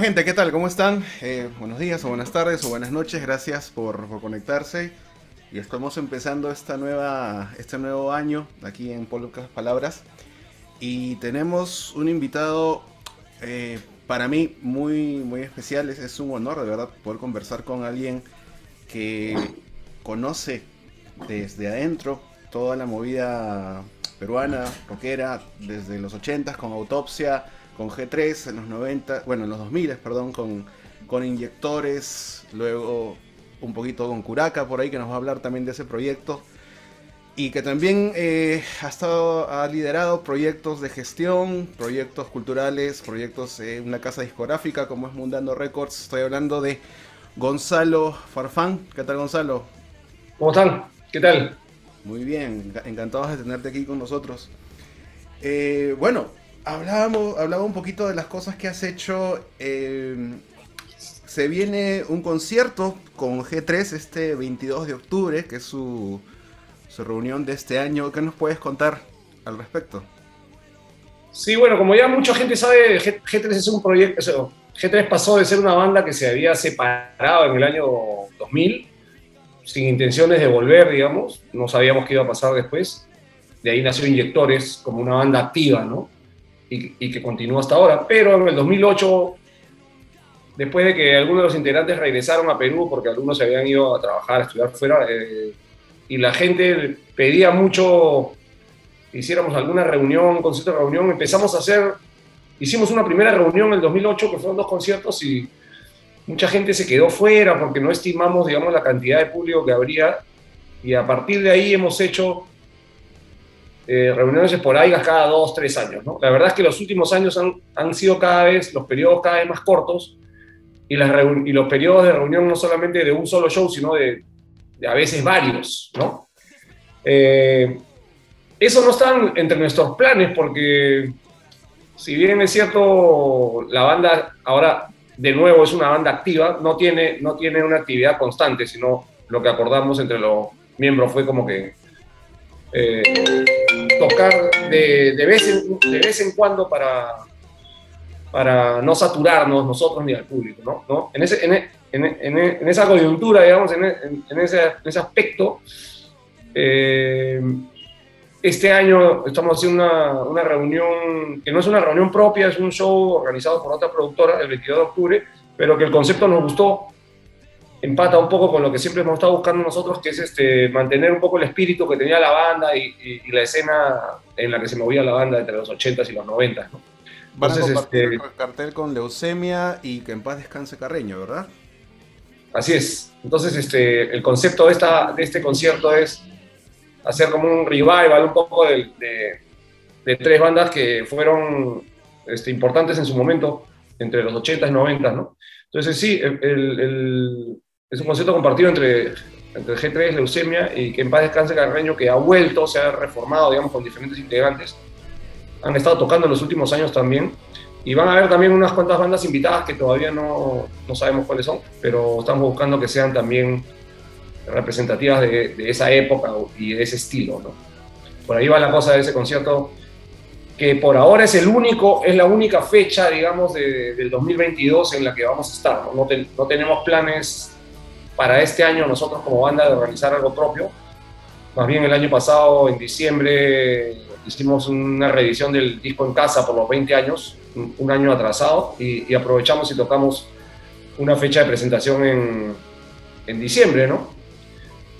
gente, ¿qué tal? ¿Cómo están? Eh, buenos días o buenas tardes o buenas noches. Gracias por, conectarse. Y estamos empezando esta nueva, este nuevo año aquí en Pocas Palabras. Y tenemos un invitado eh, para mí muy, muy especial. Es, es un honor, de verdad, poder conversar con alguien que conoce desde adentro toda la movida peruana, rockera, desde los 80s con Autopsia con G3 en los 90, bueno, en los 2000, perdón, con, con inyectores, luego un poquito con Curaca por ahí que nos va a hablar también de ese proyecto y que también eh, ha estado ha liderado proyectos de gestión, proyectos culturales, proyectos en una casa discográfica como es Mundando Records. Estoy hablando de Gonzalo Farfán. ¿Qué tal Gonzalo? ¿Cómo están? ¿Qué tal? Muy bien, encantados de tenerte aquí con nosotros. Eh, bueno, hablábamos, hablaba un poquito de las cosas que has hecho. Eh, se viene un concierto con G3 este 22 de octubre, que es su, su reunión de este año. ¿Qué nos puedes contar al respecto? Sí, bueno, como ya mucha gente sabe, G3 es un proyecto, G3 pasó de ser una banda que se había separado en el año 2000, sin intenciones de volver, digamos, no sabíamos qué iba a pasar después. De ahí nació Inyectores como una banda activa, ¿no? Y, que continúa hasta ahora. Pero en el 2008, después de que algunos de los integrantes regresaron a Perú, porque algunos se habían ido a trabajar, a estudiar fuera, eh, y la gente pedía mucho hiciéramos alguna reunión, concierto de reunión, empezamos a hacer, hicimos una primera reunión en el 2008 que fueron dos conciertos y mucha gente se quedó fuera porque no estimamos, digamos, la cantidad de público que habría y a partir de ahí hemos hecho eh, reuniones esporádicas cada dos, tres años. ¿no? La verdad es que los últimos años han, han sido cada vez, los periodos cada vez más cortos y, las y los periodos de reunión no solamente de un solo show, sino de, a veces varios. ¿no? Eh, eso no está entre nuestros planes porque si bien es cierto, la banda ahora de nuevo es una banda activa, no tiene, no tiene una actividad constante, sino lo que acordamos entre los miembros fue como que eh, tocar de, de, vez en, de vez en cuando para, para no saturarnos nosotros ni al público, ¿no? ¿No? En, ese, en, en, en, esa coyuntura, digamos, en, ese, ese, aspecto, eh, este año estamos haciendo una, una, reunión, que no es una reunión propia, es un show organizado por otra productora el 22 de octubre, pero que el concepto nos gustó empata un poco con lo que siempre hemos estado buscando nosotros, que es este, mantener un poco el espíritu que tenía la banda y, la escena en la que se movía la banda entre los 80s y los 90s. ¿no? Entonces, este, el cartel con leucemia y que en paz descanse Carreño, ¿verdad? Así es. Entonces, este, el concepto de, esta, de este concierto es hacer como un revival un poco de, de, tres bandas que fueron este, importantes en su momento, entre los 80s y 90s, ¿no? Entonces, sí, el, es un concepto compartido entre, entre G3, Leucemia y que en paz descanse Carreño, que ha vuelto, se ha reformado, digamos, con diferentes integrantes. Han estado tocando en los últimos años también. Y van a haber también unas cuantas bandas invitadas que todavía no, no sabemos cuáles son, pero estamos buscando que sean también representativas de, de, esa época y de ese estilo. ¿no? Por ahí va la cosa de ese concierto, que por ahora es el único, es la única fecha, digamos, de, del 2022 en la que vamos a estar. No, no, no tenemos planes para este año nosotros como banda de organizar algo propio. Más bien el año pasado, en diciembre, hicimos una reedición del disco en casa por los 20 años, un año atrasado, y, aprovechamos y tocamos una fecha de presentación en, en diciembre, ¿no?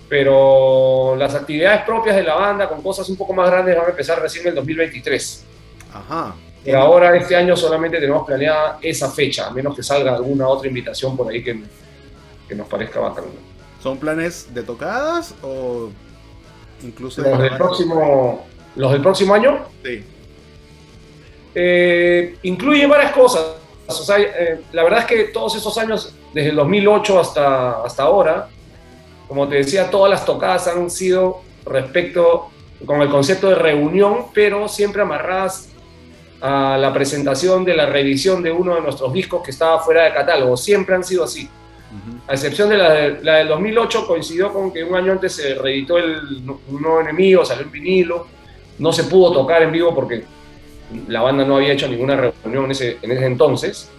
Pero las actividades propias de la banda, con cosas un poco más grandes, van a empezar recién en el 2023. Ajá. Pero ahora, este año, solamente tenemos planeada esa fecha, a menos que salga alguna otra invitación por ahí que, que nos parezca bacán. ¿Son planes de tocadas o incluso los del próximo los del próximo año? Sí. Eh, incluye varias cosas. O sea, eh, la verdad es que todos esos años, desde el 2008 hasta, hasta ahora, como te decía, todas las tocadas han sido respecto con el concepto de reunión, pero siempre amarradas a la presentación de la revisión de uno de nuestros discos que estaba fuera de catálogo. Siempre han sido así. A excepción de la, del 2008, coincidió con que un año antes se reeditó el un nuevo enemigo, salió en vinilo. No se pudo tocar en vivo porque la banda no había hecho ninguna reunión en ese, en ese entonces.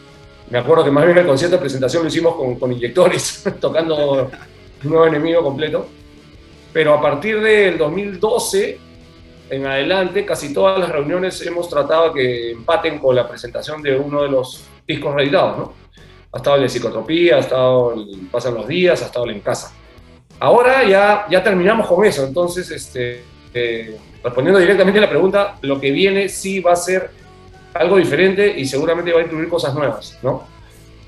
me acuerdo que más bien el concierto de presentación lo hicimos con, con inyectores, tocando un nuevo enemigo completo. Pero a partir del 2012 en adelante, casi todas las reuniones hemos tratado que empaten con la presentación de uno de los discos reeditados, ¿no? Ha estado el de psicotropía, ha estado el Pasan los días, ha estado en casa. Ahora ya, ya terminamos con eso, entonces, este, eh, respondiendo directamente a la pregunta, lo que viene sí va a ser algo diferente y seguramente va a incluir cosas nuevas, ¿no?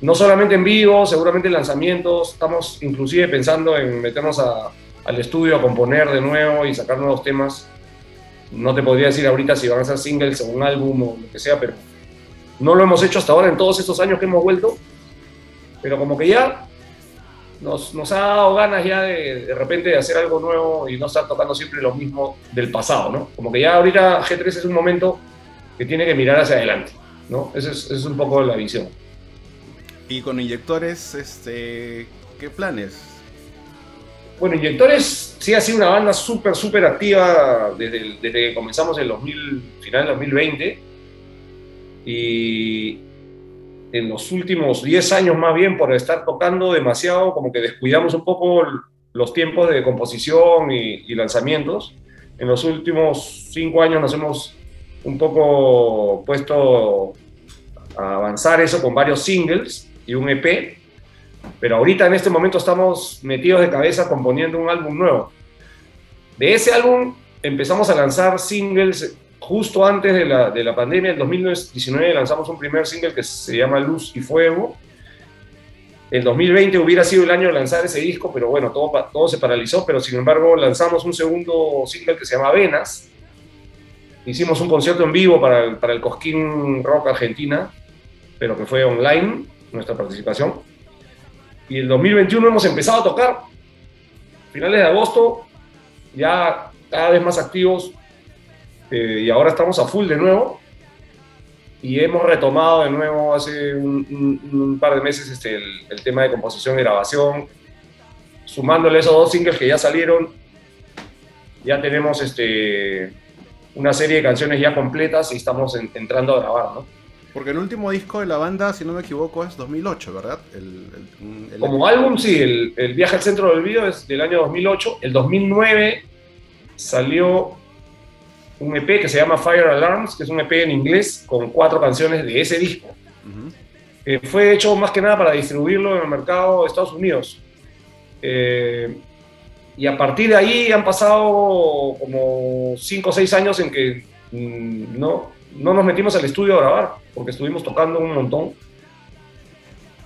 No solamente en vivo, seguramente en lanzamientos, estamos inclusive pensando en meternos al estudio a componer de nuevo y sacar nuevos temas. No te podría decir ahorita si van a ser singles o un álbum o lo que sea, pero no lo hemos hecho hasta ahora en todos estos años que hemos vuelto. Pero como que ya nos, nos ha dado ganas ya de, de repente de hacer algo nuevo y no estar tocando siempre lo mismo del pasado, ¿no? Como que ya ahorita G3 es un momento que tiene que mirar hacia adelante, ¿no? Esa es, es, un poco la visión. Y con inyectores, este, ¿qué planes? Bueno, Inyectores sí ha sido una banda súper, súper activa desde, desde, que comenzamos en 2000, final del 2020. Y en los últimos 10 años más bien, por estar tocando demasiado, como que descuidamos un poco los tiempos de composición y, y lanzamientos. En los últimos 5 años nos hemos un poco puesto a avanzar eso con varios singles y un EP, pero ahorita en este momento estamos metidos de cabeza componiendo un álbum nuevo. De ese álbum empezamos a lanzar singles justo antes de la, de la pandemia, en 2019 lanzamos un primer single que se llama Luz y Fuego. El 2020 hubiera sido el año de lanzar ese disco, pero bueno, todo, todo se paralizó, pero sin embargo lanzamos un segundo single que se llama Venas, hicimos un concierto en vivo para el, para el Cosquín Rock Argentina, pero que fue online, nuestra participación. Y el 2021 hemos empezado a tocar, finales de agosto, ya cada vez más activos, eh, y ahora estamos a full de nuevo. Y hemos retomado de nuevo hace un, un, un par de meses este, el, el tema de composición y grabación, sumándole esos dos singles que ya salieron, ya tenemos este, una serie de canciones ya completas y estamos en, entrando a grabar, ¿no? Porque el último disco de la banda, si no me equivoco, es 2008, ¿verdad? El, el, el... Como álbum, sí, el, Viaje al Centro del Olvido es del año 2008. El 2009 salió un EP que se llama Fire Alarms, que es un EP en inglés con cuatro canciones de ese disco. Uh -huh. eh, fue hecho más que nada para distribuirlo en el mercado de Estados Unidos. Eh, y a partir de ahí han pasado como 5 o 6 años en que mmm, no, no nos metimos al estudio a grabar, porque estuvimos tocando un montón.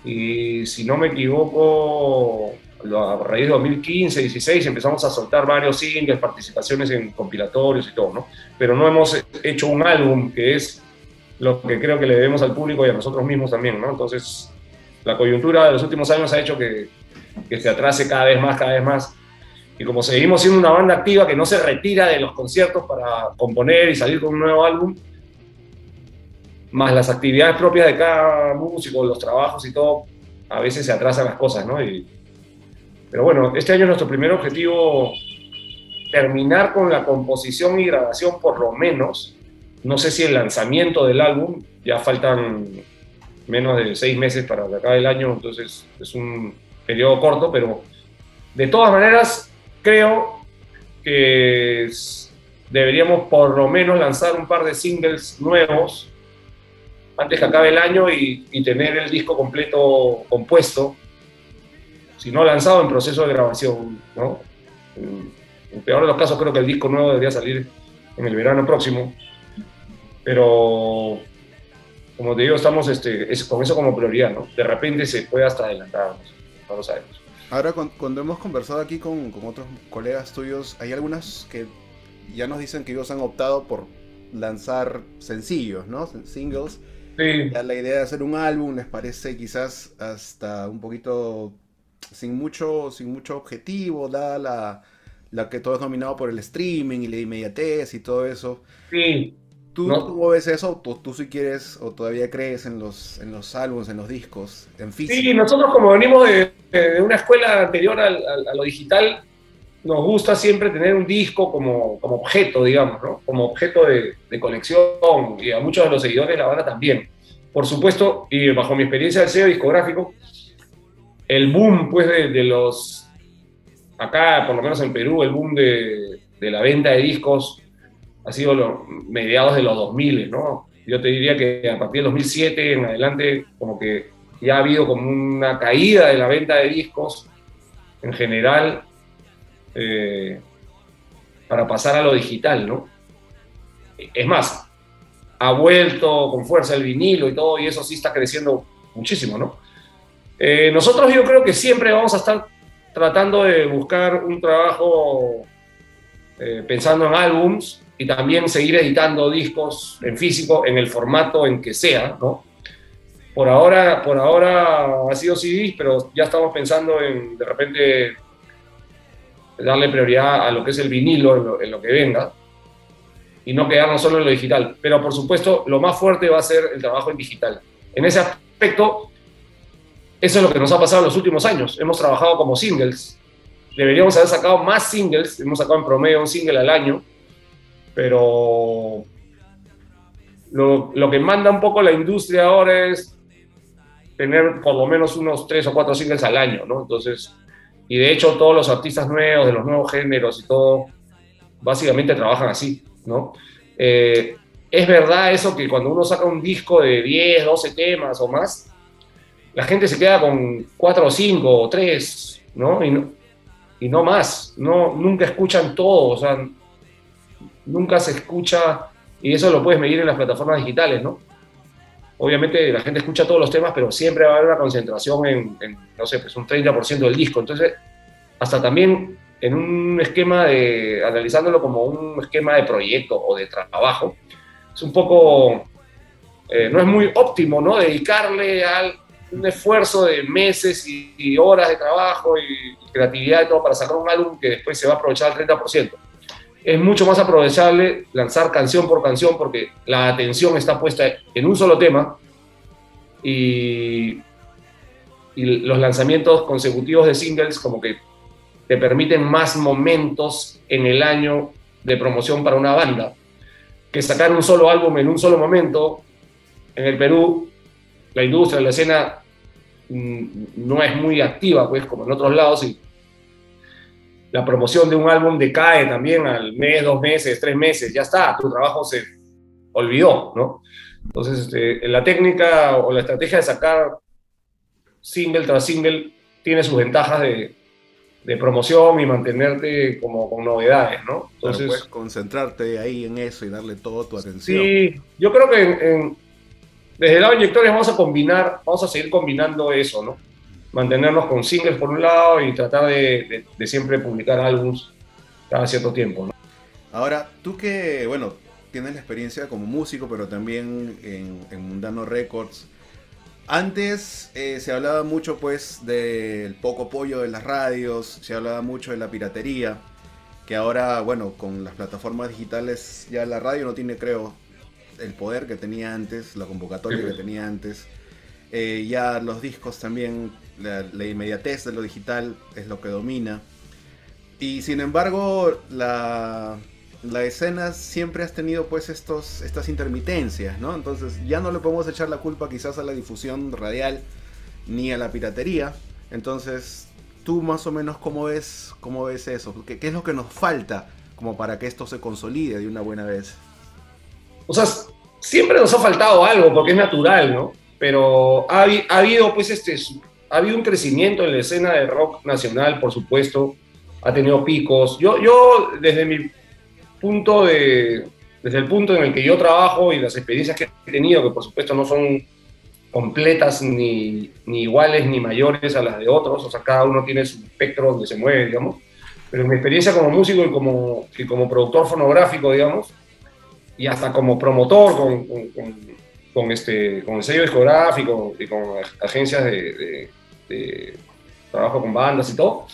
Y si no me equivoco, a raíz de 2015, 16 empezamos a soltar varios singles, participaciones en compilatorios y todo, ¿no? Pero no hemos hecho un álbum, que es lo que creo que le debemos al público y a nosotros mismos también, ¿no? Entonces, la coyuntura de los últimos años ha hecho que, que se atrase cada vez más, cada vez más. Y como seguimos siendo una banda activa que no se retira de los conciertos para componer y salir con un nuevo álbum, más las actividades propias de cada músico, los trabajos y todo, a veces se atrasan las cosas, ¿no? Y, pero bueno, este año es nuestro primer objetivo terminar con la composición y grabación por lo menos. No sé si el lanzamiento del álbum, ya faltan menos de seis meses para que acabe el año, entonces es un periodo corto, pero de todas maneras creo que deberíamos por lo menos lanzar un par de singles nuevos antes que acabe el año y, tener el disco completo compuesto, si no lanzado en proceso de grabación. ¿no? En, peor de los casos creo que el disco nuevo debería salir en el verano próximo, pero como te digo, estamos este, es, con eso como prioridad, ¿no? De repente se puede hasta adelantar, no lo sabemos. Ahora, cuando hemos conversado aquí con, con, otros colegas tuyos, hay algunas que ya nos dicen que ellos han optado por lanzar sencillos, ¿no? Singles. Sí. Ya la idea de hacer un álbum les parece quizás hasta un poquito sin mucho, sin mucho objetivo, dada la, la que todo es dominado por el streaming y la inmediatez y todo eso. Sí. ¿Tú no. cómo ves eso? ¿Tú, ¿Tú, si quieres o todavía crees en los, en los álbumes, en los discos, en físico? Sí, nosotros como venimos de, de una escuela anterior al, a lo digital, nos gusta siempre tener un disco como, como objeto, digamos, ¿no? Como objeto de, de, colección y a muchos de los seguidores de la banda también. por supuesto, y bajo mi experiencia del sello discográfico, el boom pues de, los, acá por lo menos en Perú, el boom de, la venta de discos ha sido los mediados de los 2000, ¿no? Yo te diría que a partir del 2007 en adelante, como que ya ha habido como una caída de la venta de discos en general eh, para pasar a lo digital, ¿no? Es más, ha vuelto con fuerza el vinilo y todo, y eso sí está creciendo muchísimo, ¿no? Eh, nosotros yo creo que siempre vamos a estar tratando de buscar un trabajo eh, pensando en álbums y también seguir editando discos en físico, en el formato en que sea, ¿no? Por ahora, por ahora ha sido CDs, pero ya estamos pensando en de repente darle prioridad a lo que es el vinilo en lo, que venga y no quedarnos solo en lo digital. Pero por supuesto, lo más fuerte va a ser el trabajo en digital. En ese aspecto, eso es lo que nos ha pasado en los últimos años. Hemos trabajado como singles. Deberíamos haber sacado más singles. Hemos sacado en promedio un single al año. Pero lo, que manda un poco la industria ahora es tener por lo menos unos tres o cuatro singles al año, ¿no? Entonces, y de hecho todos los artistas nuevos, de los nuevos géneros y todo, básicamente trabajan así, ¿no? Eh, es verdad eso que cuando uno saca un disco de 10, 12 temas o más, la gente se queda con 4 o 5 o 3, ¿no? Y no, y no más, no, nunca escuchan todo, nunca se escucha, y eso lo puedes medir en las plataformas digitales, ¿no? obviamente la gente escucha todos los temas, pero siempre va a haber una concentración en, no sé, pues un 30% del disco. Entonces, hasta también en un esquema de, analizándolo como un esquema de proyecto o de trabajo, es un poco, eh, no es muy óptimo, ¿no? Dedicarle al un esfuerzo de meses y, horas de trabajo y, creatividad y todo para sacar un álbum que después se va a aprovechar al 30% es mucho más aprovechable lanzar canción por canción porque la atención está puesta en un solo tema y, los lanzamientos consecutivos de singles como que te permiten más momentos en el año de promoción para una banda que sacar un solo álbum en un solo momento. En el Perú, la industria, la escena mm, no es muy activa, pues, como en otros lados, y la promoción de un álbum decae también al mes, dos meses, tres meses, ya está, tu trabajo se olvidó, ¿no? Entonces, este, la técnica o la estrategia de sacar single tras single tiene sus ventajas de, promoción y mantenerte como con novedades, ¿no? Entonces, puedes concentrarte ahí en eso y darle toda tu atención. Sí, yo creo que desde el lado de inyectores vamos a combinar, vamos a seguir combinando eso, ¿no? mantenernos con singles por un lado y tratar de, siempre publicar álbumes cada cierto tiempo. Ahora, tú que, bueno, tienes la experiencia como músico, pero también en, Mundano Records, antes eh, se hablaba mucho pues del poco apoyo de las radios, se hablaba mucho de la piratería, que ahora, bueno, con las plataformas digitales ya la radio no tiene, creo, el poder que tenía antes, la convocatoria que tenía antes. Eh, ya los discos también la, inmediatez de lo digital es lo que domina. Y sin embargo, la, la escena siempre has tenido pues estos, estas intermitencias, ¿no? Entonces ya no le podemos echar la culpa quizás a la difusión radial ni a la piratería. Entonces, tú más o menos cómo ves, cómo ves eso? ¿Qué, ¿Qué, es lo que nos falta como para que esto se consolide de una buena vez? O sea, siempre nos ha faltado algo porque es natural, ¿no? Pero ha, ha habido pues este ha habido un crecimiento en la escena de rock nacional, por supuesto, ha tenido picos. Yo, yo desde mi punto de, desde el punto en el que yo trabajo y las experiencias que he tenido, que por supuesto no son completas ni, ni iguales ni mayores a las de otros, o sea, cada uno tiene su espectro donde se mueve, digamos, pero mi experiencia como músico y como, y como productor fonográfico, digamos, y hasta como promotor con, con, con, este, con el sello discográfico y con agencias de, trabajo con bandas y todo.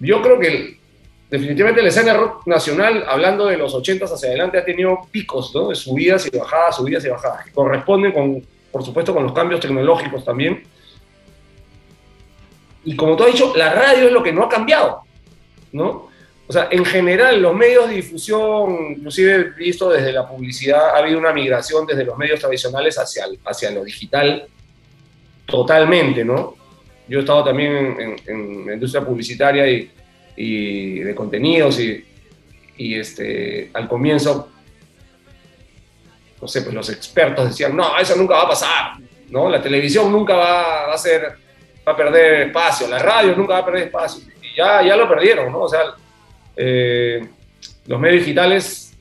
Yo creo que definitivamente la escena rock nacional, hablando de los 80 hacia adelante, ha tenido picos, ¿no? De subidas y bajadas, subidas y bajadas, que corresponden con, por supuesto, con los cambios tecnológicos también. Y como tú has dicho, la radio es lo que no ha cambiado, ¿no? O sea, en general los medios de difusión, inclusive visto desde la publicidad, ha habido una migración desde los medios tradicionales hacia, hacia lo digital totalmente, ¿no? Yo he estado también en, la industria publicitaria y, y de contenidos y, y, este, al comienzo, no sé, pues los expertos decían, no, eso nunca va a pasar, ¿no? La televisión nunca va, va a ser, va a perder espacio, la radio nunca va a perder espacio, y ya, ya lo perdieron, ¿no? O sea, eh, los medios digitales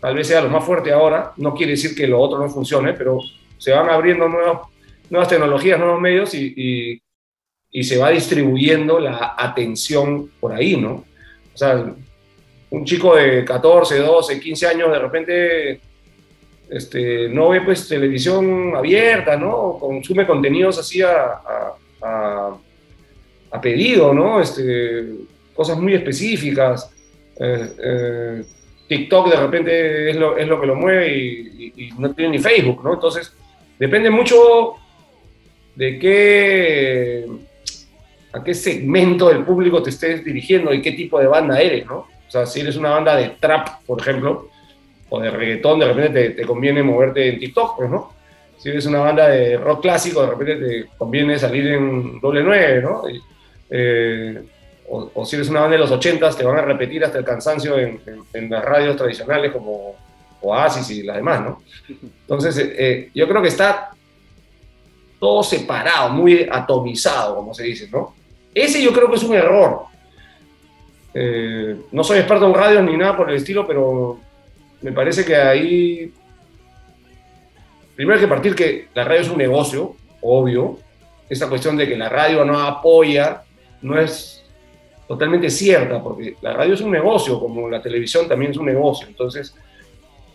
tal vez sea lo más fuerte ahora, no quiere decir que lo otro no funcione, pero se van abriendo nuevas tecnologías, nuevos medios y, y, se va distribuyendo la atención por ahí, ¿no? O sea, un chico de 14, 12, 15 años de repente este, no ve pues televisión abierta, ¿no? Consume contenidos así a, a, a pedido, ¿no? Este, cosas muy específicas. Eh, eh, TikTok de repente es lo, es lo, que lo mueve y, no tiene ni Facebook, ¿no? Entonces, depende mucho de qué, a qué segmento del público te estés dirigiendo y qué tipo de banda eres, ¿no? O sea, si eres una banda de trap, por ejemplo, o de reggaetón, de repente te, conviene moverte en TikTok, pues, ¿no? Si eres una banda de rock clásico, de repente te conviene salir en doble nueve, ¿no? Eh, o, si eres una banda de los 80 te van a repetir hasta el cansancio en, las radios tradicionales como Oasis y las demás, ¿no? Entonces, eh, eh, yo creo que está todo separado, muy atomizado, como se dice, ¿no? Ese yo creo que es un error. Eh, no soy experto en radio ni nada por el estilo, pero me parece que ahí primero hay que partir que la radio es un negocio, obvio. Esa cuestión de que la radio no apoya no es totalmente cierta, porque la radio es un negocio, como la televisión también es un negocio. Entonces,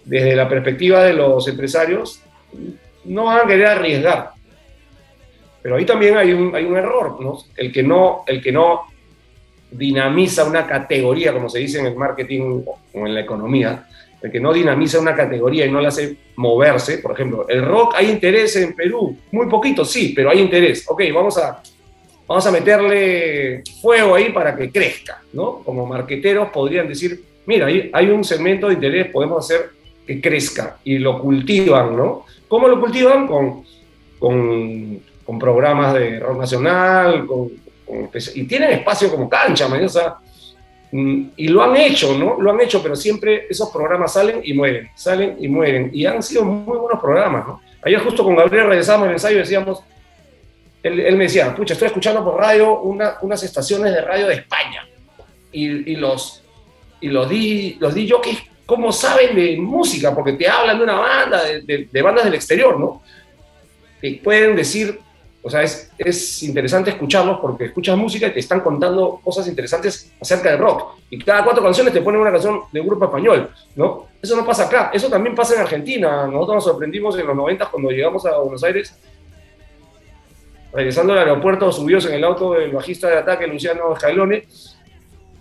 desde la perspectiva de los empresarios, no van a querer arriesgar. Pero ahí también hay un, hay un error. El que no, el que no dinamiza una categoría, como se dice en el marketing o en la economía, el que no dinamiza una categoría y no la hace moverse, por ejemplo, el rock hay interés en Perú, muy poquito, sí, pero hay interés. Ok, vamos a vamos a meterle fuego ahí para que crezca, ¿no? Como marqueteros podrían decir, mira, hay, un segmento de interés, podemos hacer que crezca y lo cultivan, ¿no? ¿Cómo lo cultivan? Con, con, programas de rock nacional, y tienen espacio como cancha, ¿no? o sea, mm, y lo han hecho, ¿no? Lo han hecho, pero siempre esos programas salen y mueren, salen y mueren, y han sido muy buenos programas, ¿no? Ayer justo con Gabriel regresamos al ensayo y decíamos, él, me decía, pucha, estoy escuchando por radio unas estaciones de radio de España. Y, los, y los, di, los di cómo saben de música, porque te hablan de una banda, de, bandas del exterior, ¿no? Te pueden decir, o sea, es, es, interesante escucharlos porque escuchas música y te están contando cosas interesantes acerca del rock. Y cada cuatro canciones te ponen una canción de un grupo español, ¿no? Eso no pasa acá, eso también pasa en Argentina. Nosotros nos sorprendimos en los 90 cuando llegamos a Buenos Aires regresando al aeropuerto, subidos en el auto del bajista de ataque, Luciano Escalone,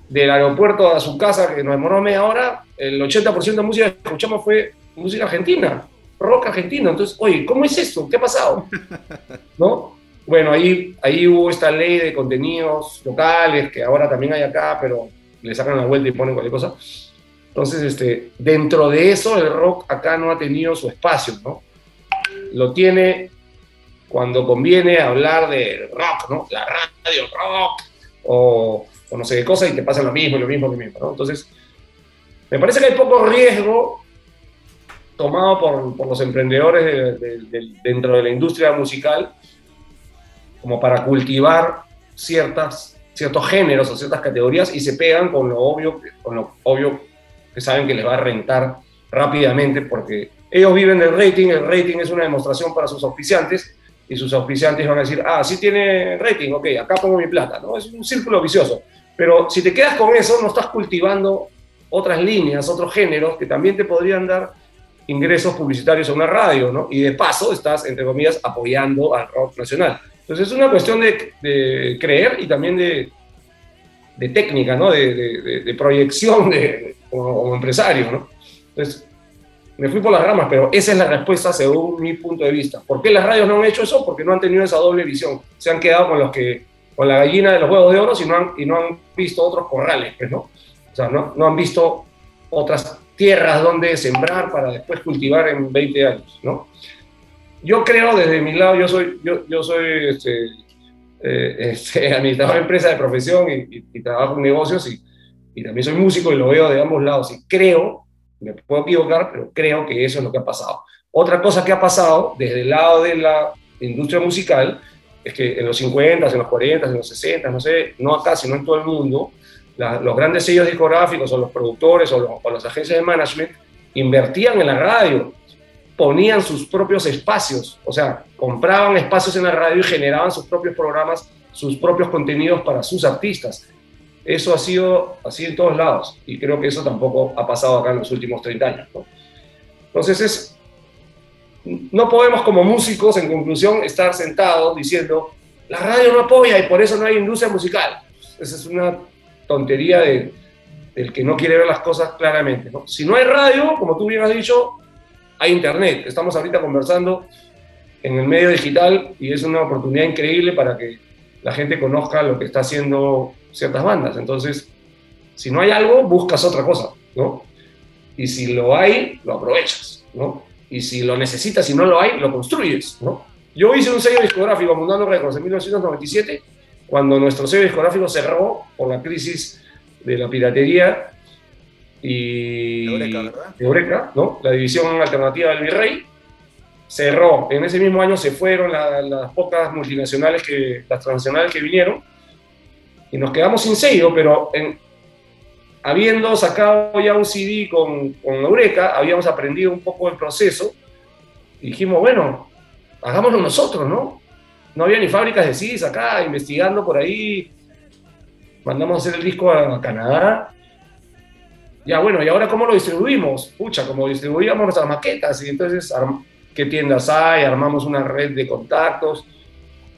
del aeropuerto a su casa, que nos demoró media hora, el 80% de música que escuchamos fue música argentina, rock argentino. Entonces, oye, ¿cómo es esto? ¿Qué ha pasado? ¿No? Bueno, ahí, ahí hubo esta ley de contenidos locales, que ahora también hay acá, pero le sacan la vuelta y ponen cualquier cosa. Entonces, este, dentro de eso, el rock acá no ha tenido su espacio, ¿no? Lo tiene cuando conviene hablar de rock, ¿no? La radio rock, o, no sé qué cosa, y te pasa lo mismo, lo mismo, lo mismo, ¿no? Entonces, me parece que hay poco riesgo tomado por, por los emprendedores dentro de la industria musical como para cultivar ciertas, ciertos géneros o ciertas categorías y se pegan con lo obvio, con lo obvio que saben que les va a rentar rápidamente porque ellos viven del rating, el rating es una demostración para sus auspiciantes y sus auspiciantes van a decir, ah, sí tiene rating, ok, acá pongo mi plata, ¿no? Es un círculo vicioso. Pero si te quedas con eso, no estás cultivando otras líneas, otros géneros que también te podrían dar ingresos publicitarios a una radio, ¿no? Y de paso estás, entre comillas, apoyando al rock nacional. Entonces es una cuestión de, creer y también de, de técnica, ¿no? De, de proyección de, como, como, empresario, ¿no? Entonces, me fui por las ramas, pero esa es la respuesta según mi punto de vista. ¿Por qué las radios no han hecho eso? Porque no han tenido esa doble visión. Se han quedado con los que con la gallina de los huevos de oro si no han, y no han visto otros corrales, pues, ¿no? O sea, no, no han visto otras tierras donde sembrar para después cultivar en 20 años, ¿no? Yo creo desde mi lado, yo soy, yo, yo soy este, eh, este, administrador de empresa de profesión y, trabajo en negocios y, y, también soy músico y lo veo de ambos lados y creo, me puedo equivocar, pero creo que eso es lo que ha pasado. Otra cosa que ha pasado desde el lado de la industria musical es que en los 50, en los 40, en los 60, no sé, no acá, sino en todo el mundo, los grandes sellos discográficos o los productores o, o las agencias de management invertían en la radio, ponían sus propios espacios, o sea, compraban espacios en la radio y generaban sus propios programas, sus propios contenidos para sus artistas. Eso ha sido así en todos lados y creo que eso tampoco ha pasado acá en los últimos 30 años. Entonces es, no podemos como músicos, en conclusión, estar sentados diciendo, la radio no apoya y por eso no hay industria musical. Esa es una tontería de, del que no quiere ver las cosas claramente. Si no hay radio, como tú bien has dicho, hay internet. Estamos ahorita conversando en el medio digital y es una oportunidad increíble para que la gente conozca lo que está haciendo ciertas bandas. Entonces, si no hay algo, buscas otra cosa, ¿no? Y si lo hay, lo aprovechas, ¿no? y si lo necesitas y no lo hay, lo construyes, ¿no? Yo hice un sello discográfico, Mundano Records, en 1997, cuando nuestro sello discográfico cerró por la crisis de la piratería y Eureka, ¿no? La división alternativa del Virrey cerró. En ese mismo año se fueron las pocas multinacionales, que, las transnacionales que vinieron, y nos quedamos sin sello, pero en, habiendo sacado ya un CD con, con Eureka, habíamos aprendido un poco el proceso, y dijimos, bueno, hagámoslo nosotros, ¿no? No había ni fábricas de CDs acá, investigando por ahí, mandamos a hacer el disco a Canadá, ya bueno, ¿y ahora cómo lo distribuimos? Pucha, como distribuíamos nuestras maquetas, y entonces, ¿qué tiendas hay? Armamos una red de contactos,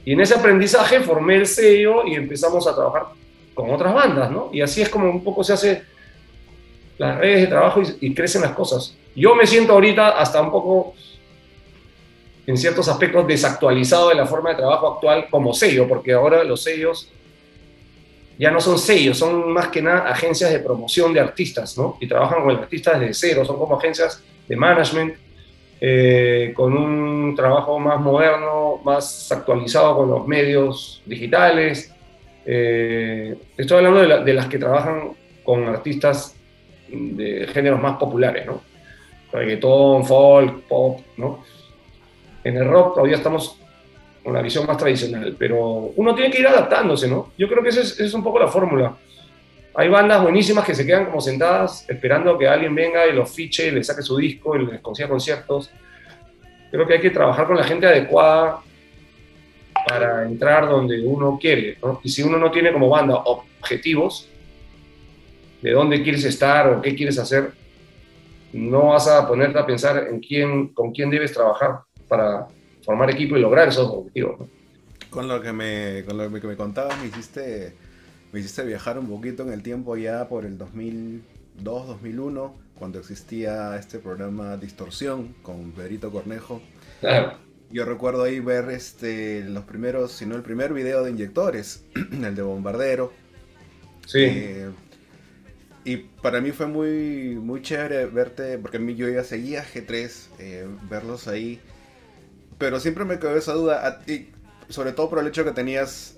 y en ese aprendizaje formé el sello y empezamos a trabajar con otras bandas, ¿no? Y así es como un poco se hace las redes de trabajo y, crecen las cosas. Yo me siento ahorita hasta un poco, en ciertos aspectos, desactualizado de la forma de trabajo actual como sello, porque ahora los sellos ya no son sellos, son más que nada agencias de promoción de artistas, ¿no? Y trabajan con el artista desde cero, son como agencias de management, eh, con un trabajo más moderno, más actualizado con los medios digitales, eh, estoy hablando de, las que trabajan con artistas de géneros más populares, ¿no? Reggaetón, folk, pop, ¿no? En el rock todavía estamos con la visión más tradicional, pero uno tiene que ir adaptándose, ¿no? Yo creo que esa es, un poco la fórmula. Hay bandas buenísimas que se quedan como sentadas esperando que alguien venga y los fiche, y les saque su disco y les consiga conciertos. Creo que hay que trabajar con la gente adecuada, para entrar donde uno quiere. ¿no? Y si uno no tiene como banda objetivos de dónde quieres estar o qué quieres hacer, no vas a ponerte a pensar en quién, con quién debes trabajar para formar equipo y lograr esos objetivos. Con lo que me, con lo que me contabas, me hiciste, me hiciste viajar un poquito en el tiempo ya por el 2002, 2001, cuando existía este programa Distorsión con Pedrito Cornejo. Claro yo recuerdo ahí ver este los primeros, si no el primer video de inyectores, el de Bombardero. Sí. Eh, y para mí fue muy, muy chévere verte, porque a mí yo ya seguía G3, eh, verlos ahí. Pero siempre me quedó esa duda, sobre todo por el hecho que tenías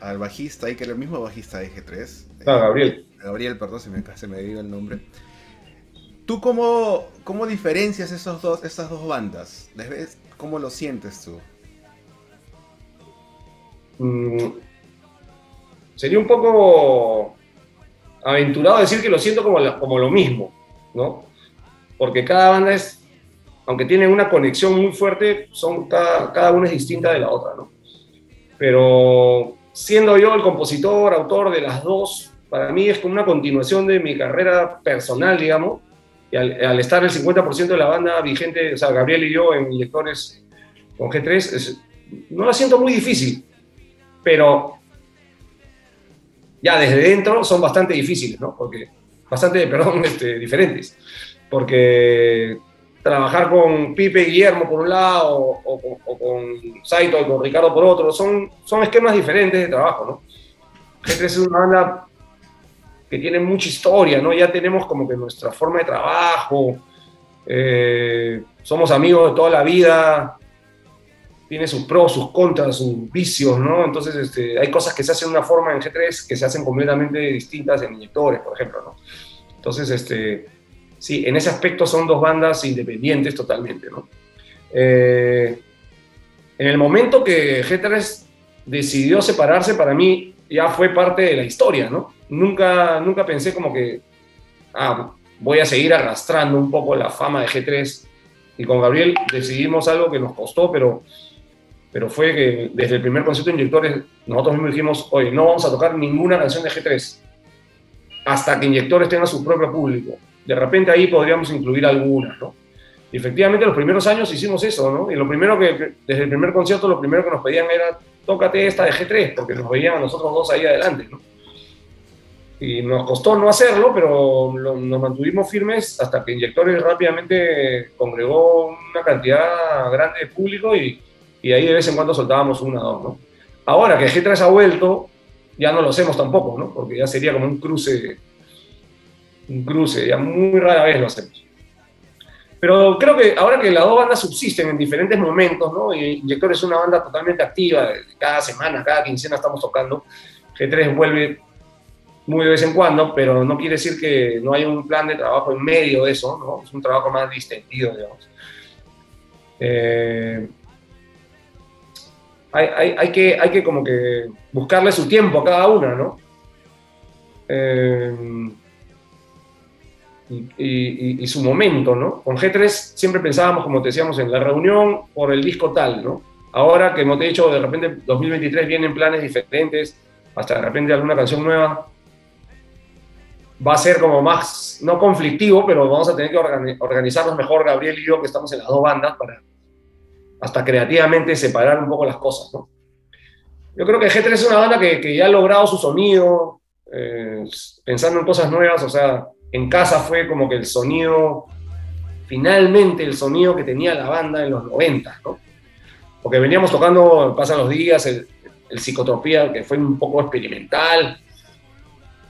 al bajista ahí, que era el mismo bajista de G3. Ah, Gabriel. Gabriel, perdón, se me, se me dio el nombre. ¿Tú cómo, cómo diferencias esos dos, esas dos bandas? ¿Cómo lo sientes tú? Mm, sería un poco aventurado decir que lo siento como, como lo mismo, ¿no? Porque cada banda es, aunque tiene una conexión muy fuerte, son cada, cada una es distinta de la otra, ¿no? Pero siendo yo el compositor, autor de las dos, para mí es como una continuación de mi carrera personal, digamos, y al, estar el 50% de la banda vigente, o sea, Gabriel y yo en lectores con G3, no la siento muy difícil, pero ya desde dentro son bastante difíciles, ¿no? Porque, bastante, perdón, este, diferentes, porque trabajar con Pipe y Guillermo por un lado, o, con Saito y con Ricardo por otro, son, son esquemas diferentes de trabajo, ¿no? G3 es una banda que tiene mucha historia, ¿no? Ya tenemos como que nuestra forma de trabajo, eh, somos amigos de toda la vida, tiene sus pros, sus contras, sus vicios, ¿no? Entonces este, hay cosas que se hacen de una forma en G3 que se hacen completamente distintas en inyectores, por ejemplo, ¿no? Entonces, este, sí, en ese aspecto son dos bandas independientes totalmente, ¿no? Eh, en el momento que G3 decidió separarse, para mí ya fue parte de la historia, ¿no? Nunca, nunca pensé como que, ah, voy a seguir arrastrando un poco la fama de G3. Y con Gabriel decidimos algo que nos costó, pero, pero fue que desde el primer concierto de Inyectores nosotros mismos dijimos, oye, no vamos a tocar ninguna canción de G3 hasta que Inyectores tenga su propio público de repente ahí podríamos incluir algunas, ¿no? Y efectivamente los primeros años hicimos eso, ¿no? Y lo primero que, desde el primer concierto, lo primero que nos pedían era, tócate esta de G3, porque nos veían a nosotros dos ahí adelante, ¿no? Y nos costó no hacerlo, pero nos mantuvimos firmes hasta que Inyectores rápidamente congregó una cantidad grande de público y, y ahí de vez en cuando soltábamos una o dos, ¿no? Ahora que G3 ha vuelto, ya no lo hacemos tampoco, ¿no? Porque ya sería como un cruce un cruce, ya muy rara vez lo hacemos. Pero creo que ahora que las dos bandas subsisten en diferentes momentos, ¿no? Inyector es una banda totalmente activa, cada semana, cada quincena estamos tocando. G3 vuelve muy de vez en cuando, pero no quiere decir que no hay un plan de trabajo en medio de eso, ¿no? Es un trabajo más distendido, digamos. Eh, hay, hay, hay, que, hay que como que buscarle su tiempo a cada una, ¿no? Eh, y, su momento, ¿no? Con G3 siempre pensábamos, como te decíamos, en la reunión por el disco tal, ¿no? Ahora que hemos dicho, de repente 2023 vienen planes diferentes, hasta de repente alguna canción nueva, va a ser como más, no conflictivo, pero vamos a tener que organizarnos mejor, Gabriel y yo, que estamos en las dos bandas, para hasta creativamente separar un poco las cosas, ¿no? Yo creo que G3 es una banda que, que ya ha logrado su sonido, eh, pensando en cosas nuevas, o sea, en casa fue como que el sonido, finalmente el sonido que tenía la banda en los 90, ¿no? Porque veníamos tocando, pasan los días, el, psicotropía, que fue un poco experimental,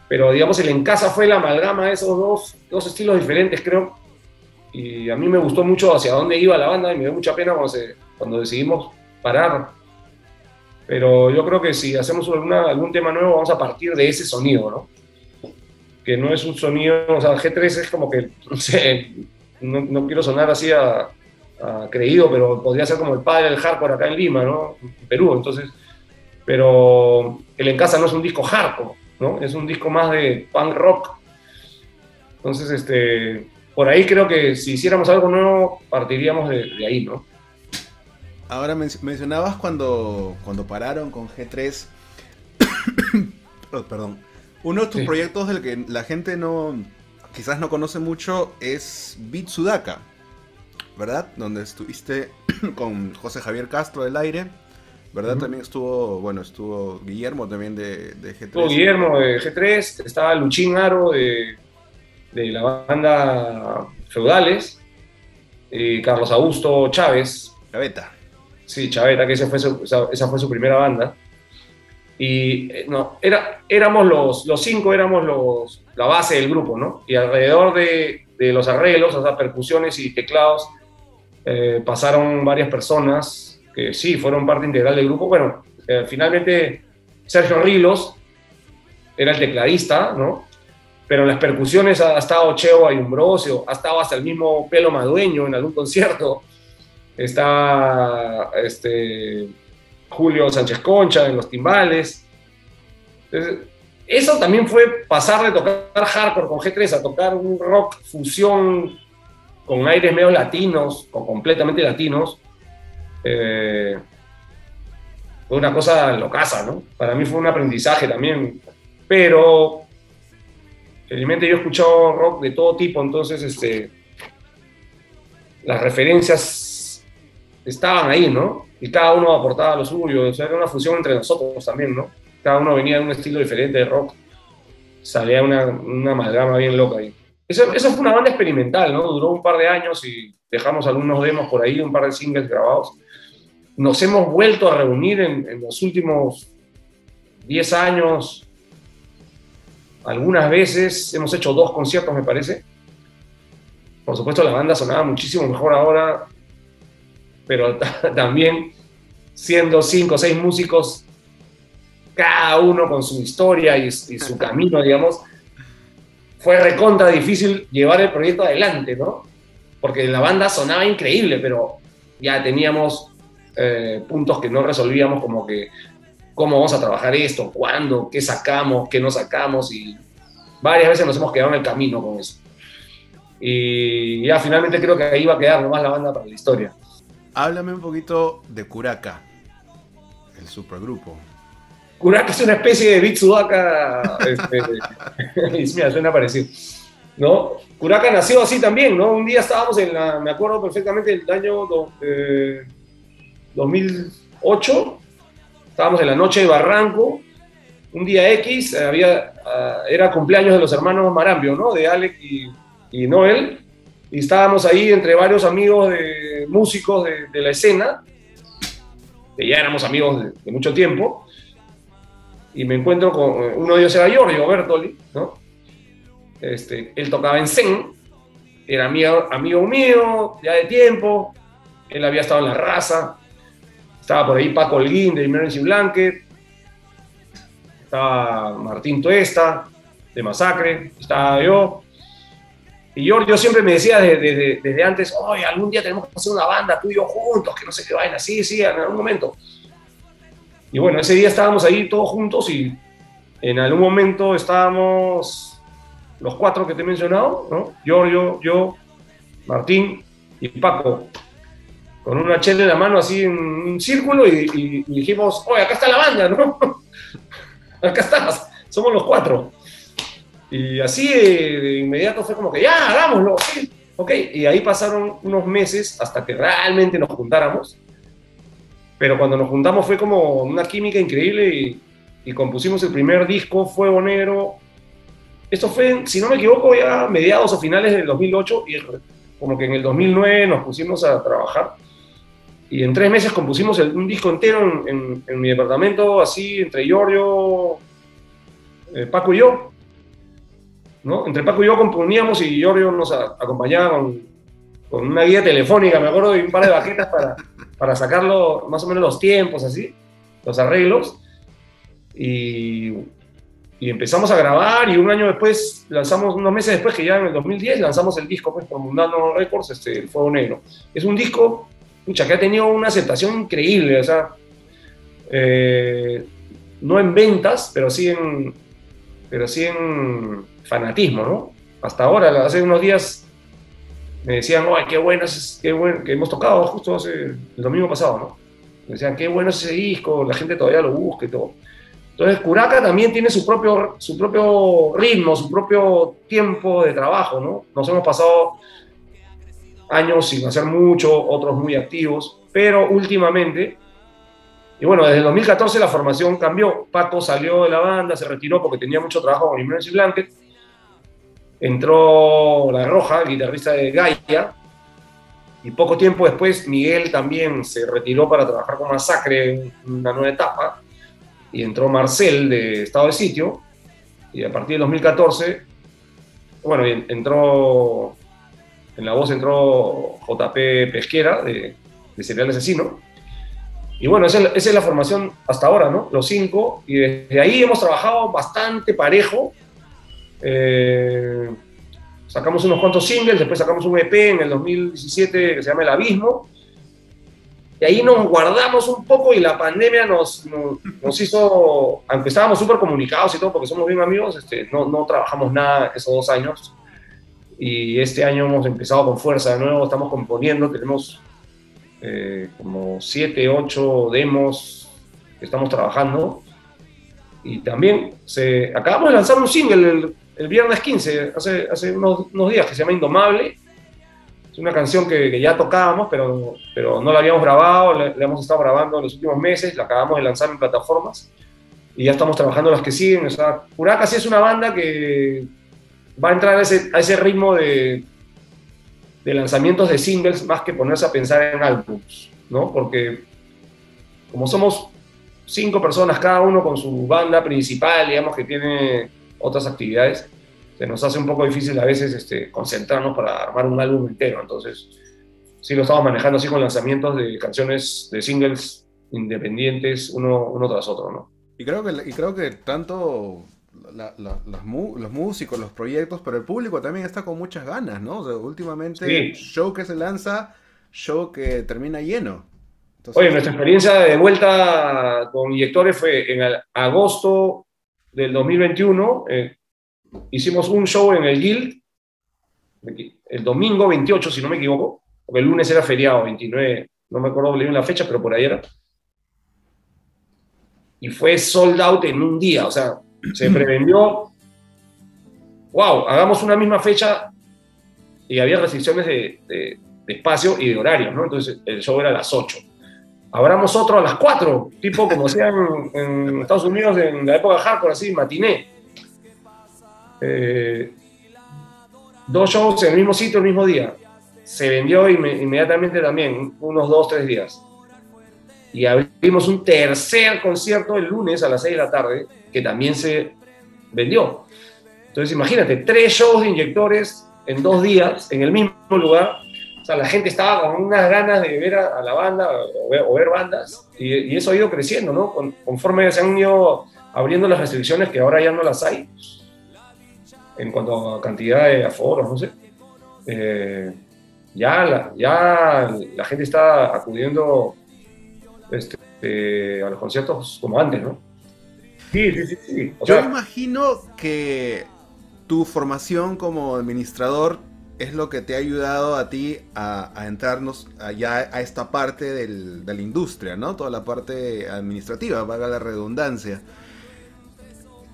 pero digamos el en casa fue la amalgama de esos dos, dos estilos diferentes, creo, y a mí me gustó mucho hacia dónde iba la banda y me dio mucha pena cuando, cuando decidimos parar. Pero yo creo que si hacemos algún tema nuevo vamos a partir de ese sonido, ¿no? Que no es un sonido, o sea, G3 es como que, no sé, no, quiero sonar así a, creído, pero podría ser como el padre del hardcore acá en Lima, ¿no? En Perú, entonces, pero el En Casa no es un disco hardcore, ¿no? Es un disco más de punk rock. Entonces, este, por ahí creo que si hiciéramos algo nuevo, partiríamos de, ahí, ¿no? Ahora mencionabas cuando, cuando pararon con G3, perdón, uno de tus proyectos del que la gente no quizás no conoce mucho es Beat Sudaka, ¿verdad? Donde estuviste con José Javier Castro del aire, ¿verdad? También estuvo, bueno, estuvo Guillermo también de, G3. Estuvo Guillermo de G3, estaba Luchín Aro de, la banda Feudales, y Carlos Augusto Chávez. Chaveta. Sí, Chaveta, que esa fue esa fue su primera banda. Y eh, no, era, éramos los, los cinco, éramos los, la base del grupo, ¿no? Y alrededor de, de los arreglos, o sea, percusiones y teclados, eh, pasaron varias personas que sí, fueron parte integral del grupo. Bueno, eh, finalmente Sergio Rilos era el tecladista, ¿no? Pero en las percusiones ha, estado Cheo Ayumbrosio, ha estado hasta el mismo Pelo Madueño en algún concierto. Está este, Julio Sánchez Concha en los timbales. eso también fue pasar de tocar hardcore con G3 a tocar un rock fusión con aires medio latinos, o completamente latinos. Eh, fue una cosa locaza, ¿no? Para mí fue un aprendizaje también. Pero, felizmente yo he escuchado rock de todo tipo, entonces este, las referencias estaban ahí, ¿no? Y cada uno aportaba lo suyo, o sea, era una fusión entre nosotros también, ¿no? Cada uno venía de un estilo diferente de rock, salía una, una amalgama bien loca ahí. Eso, eso fue una banda experimental, ¿no? Duró un par de años y dejamos algunos demos por ahí, un par de singles grabados. Nos hemos vuelto a reunir en, en los últimos 10 años, algunas veces, hemos hecho dos conciertos, me parece. Por supuesto, la banda sonaba muchísimo mejor ahora, pero también siendo cinco o seis músicos, cada uno con su historia y, y su camino, digamos, fue recontra difícil llevar el proyecto adelante, ¿no? Porque la banda sonaba increíble, pero ya teníamos eh, puntos que no resolvíamos, como que cómo vamos a trabajar esto, cuándo, qué sacamos, qué no sacamos, y varias veces nos hemos quedado en el camino con eso. Y ya finalmente creo que ahí va a quedar nomás la banda para la historia. Háblame un poquito de Curaca, el supergrupo. Curaca es una especie de Beat Sudaka. Este, mira, suena parecido. ¿no? Curaca nació así también, ¿no? Un día estábamos en la, me acuerdo perfectamente, el año eh, 2008, estábamos en la noche de Barranco, un día X, había, uh, era cumpleaños de los hermanos Marambio, ¿no? De Alec y, y Noel, y estábamos ahí entre varios amigos de músicos de, la escena, que ya éramos amigos de, de, mucho tiempo, y me encuentro con, uno de ellos era Giorgio Bertoli, ¿no? Este, él tocaba en Zen, era amigo, amigo mío, ya de tiempo, él había estado en La Raza, estaba por ahí Paco Holguín de Emergency Blanket, estaba Martín Tuesta de Masacre, estaba yo, y yo, yo siempre me decía desde, desde, desde antes, oye, algún día tenemos que hacer una banda tú y yo juntos, que no sé qué vaina, sí, sí, en algún momento. Y bueno, ese día estábamos ahí todos juntos y en algún momento estábamos los cuatro que te he mencionado, ¿no? Giorgio, yo, Martín y Paco, con una chela en la mano así en un círculo y, y, y dijimos, oye, acá está la banda, ¿no? acá estás, somos los cuatro. Y así de, de, inmediato fue como que, ya, hagámoslo, sí, ok. Y ahí pasaron unos meses hasta que realmente nos juntáramos. Pero cuando nos juntamos fue como una química increíble y, y compusimos el primer disco, Fuego Negro. Esto fue, si no me equivoco, ya mediados o finales del 2008 y como que en el 2009 nos pusimos a trabajar. Y en tres meses compusimos el, un disco entero en, en, en, mi departamento, así, entre Giorgio, eh, Paco y yo. ¿No? Entre Paco y yo componíamos y Giorgio nos a, acompañaba con, con, una guía telefónica, me acuerdo de un par de baquetas para, para sacarlo, más o menos los tiempos, así, los arreglos. Y, y, empezamos a grabar y un año después, lanzamos, unos meses después, que ya en el 2010, lanzamos el disco pues, por Mundano Records, este, El Fuego Negro. Es un disco, pucha, que ha tenido una aceptación increíble, o sea, eh, no en ventas, pero sí en, pero sí en fanatismo, ¿no? Hasta ahora, hace unos días me decían, ¡ay, qué bueno, qué bueno! Que hemos tocado justo hace, el domingo pasado, ¿no? Me decían, qué bueno es ese disco, la gente todavía lo busca y todo. Entonces, Curaca también tiene su propio, su propio ritmo, su propio tiempo de trabajo, ¿no? Nos hemos pasado años sin hacer mucho, otros muy activos, pero últimamente, y bueno, desde el 2014 la formación cambió. Paco salió de la banda, se retiró porque tenía mucho trabajo con Emergency Blanket entró La Roja, guitarrista de Gaia, y poco tiempo después Miguel también se retiró para trabajar con Masacre una nueva etapa, y entró Marcel de Estado de Sitio, y a partir del 2014, bueno, entró, en la voz entró JP Pesquera de, de Serial Asesino, y bueno, esa es, la, esa es la formación hasta ahora, ¿no? Los cinco, y desde ahí hemos trabajado bastante parejo, eh, sacamos unos cuantos singles, después sacamos un EP en el 2017 que se llama El Abismo. Y ahí nos guardamos un poco y la pandemia nos, nos, nos hizo, aunque estábamos súper comunicados y todo, porque somos bien amigos, este, no, no trabajamos nada esos dos años. Y este año hemos empezado con fuerza de nuevo, estamos componiendo, tenemos eh, como siete, ocho demos que estamos trabajando. Y también se, acabamos de lanzar un single el, el viernes 15, hace, hace unos, unos, días, que se llama Indomable. Es una canción que, que, ya tocábamos, pero, pero no la habíamos grabado, la, hemos estado grabando en los últimos meses, la acabamos de lanzar en plataformas y ya estamos trabajando las que siguen. O sea, Curaca sí es una banda que va a entrar a ese, a ese ritmo de, de lanzamientos de singles más que ponerse a pensar en álbums, ¿no? Porque como somos cinco personas, cada uno con su banda principal, digamos que tiene otras actividades, se nos hace un poco difícil a veces este, concentrarnos para armar un álbum entero. Entonces, sí lo estamos manejando así con lanzamientos de canciones, de singles independientes, uno, uno tras otro, ¿no? Y creo que, y creo que tanto los, músicos, los proyectos, pero el público también está con muchas ganas, ¿no? últimamente, show que se lanza, show que termina lleno. Oye, nuestra experiencia de vuelta con inyectores fue en agosto del 2021. Eh, hicimos un show en el Guild, el domingo 28, si no me equivoco, porque el lunes era feriado, 29, no me acuerdo bien la fecha, pero por ahí era. Y fue sold out en un día, o sea, se prevendió, wow, hagamos una misma fecha y había restricciones de, espacio y de horario, ¿no? Entonces el show era a las 8. Abramos otro a las 4, tipo como hacían en Estados Unidos en la época hardcore, así, matiné. Eh, dos shows en el mismo sitio el mismo día. Se vendió inmediatamente también, unos dos, tres días. Y abrimos un tercer concierto el lunes a las 6 de la tarde que también se vendió. Entonces imagínate, tres shows de inyectores en dos días, en el mismo lugar. O sea, la gente estaba con unas ganas de ver a, la banda o ver, bandas y, eso ha ido creciendo, ¿no? conforme se han ido abriendo las restricciones que ahora ya no las hay en cuanto a cantidad de aforos, no sé. Eh, ya, la, ya la gente está acudiendo este, a los conciertos como antes, ¿no? Sí, sí, sí. Yo imagino que tu formación como administrador es lo que te ha ayudado a ti a, entrarnos allá a esta parte de la industria, ¿no? Toda la parte administrativa, valga la redundancia.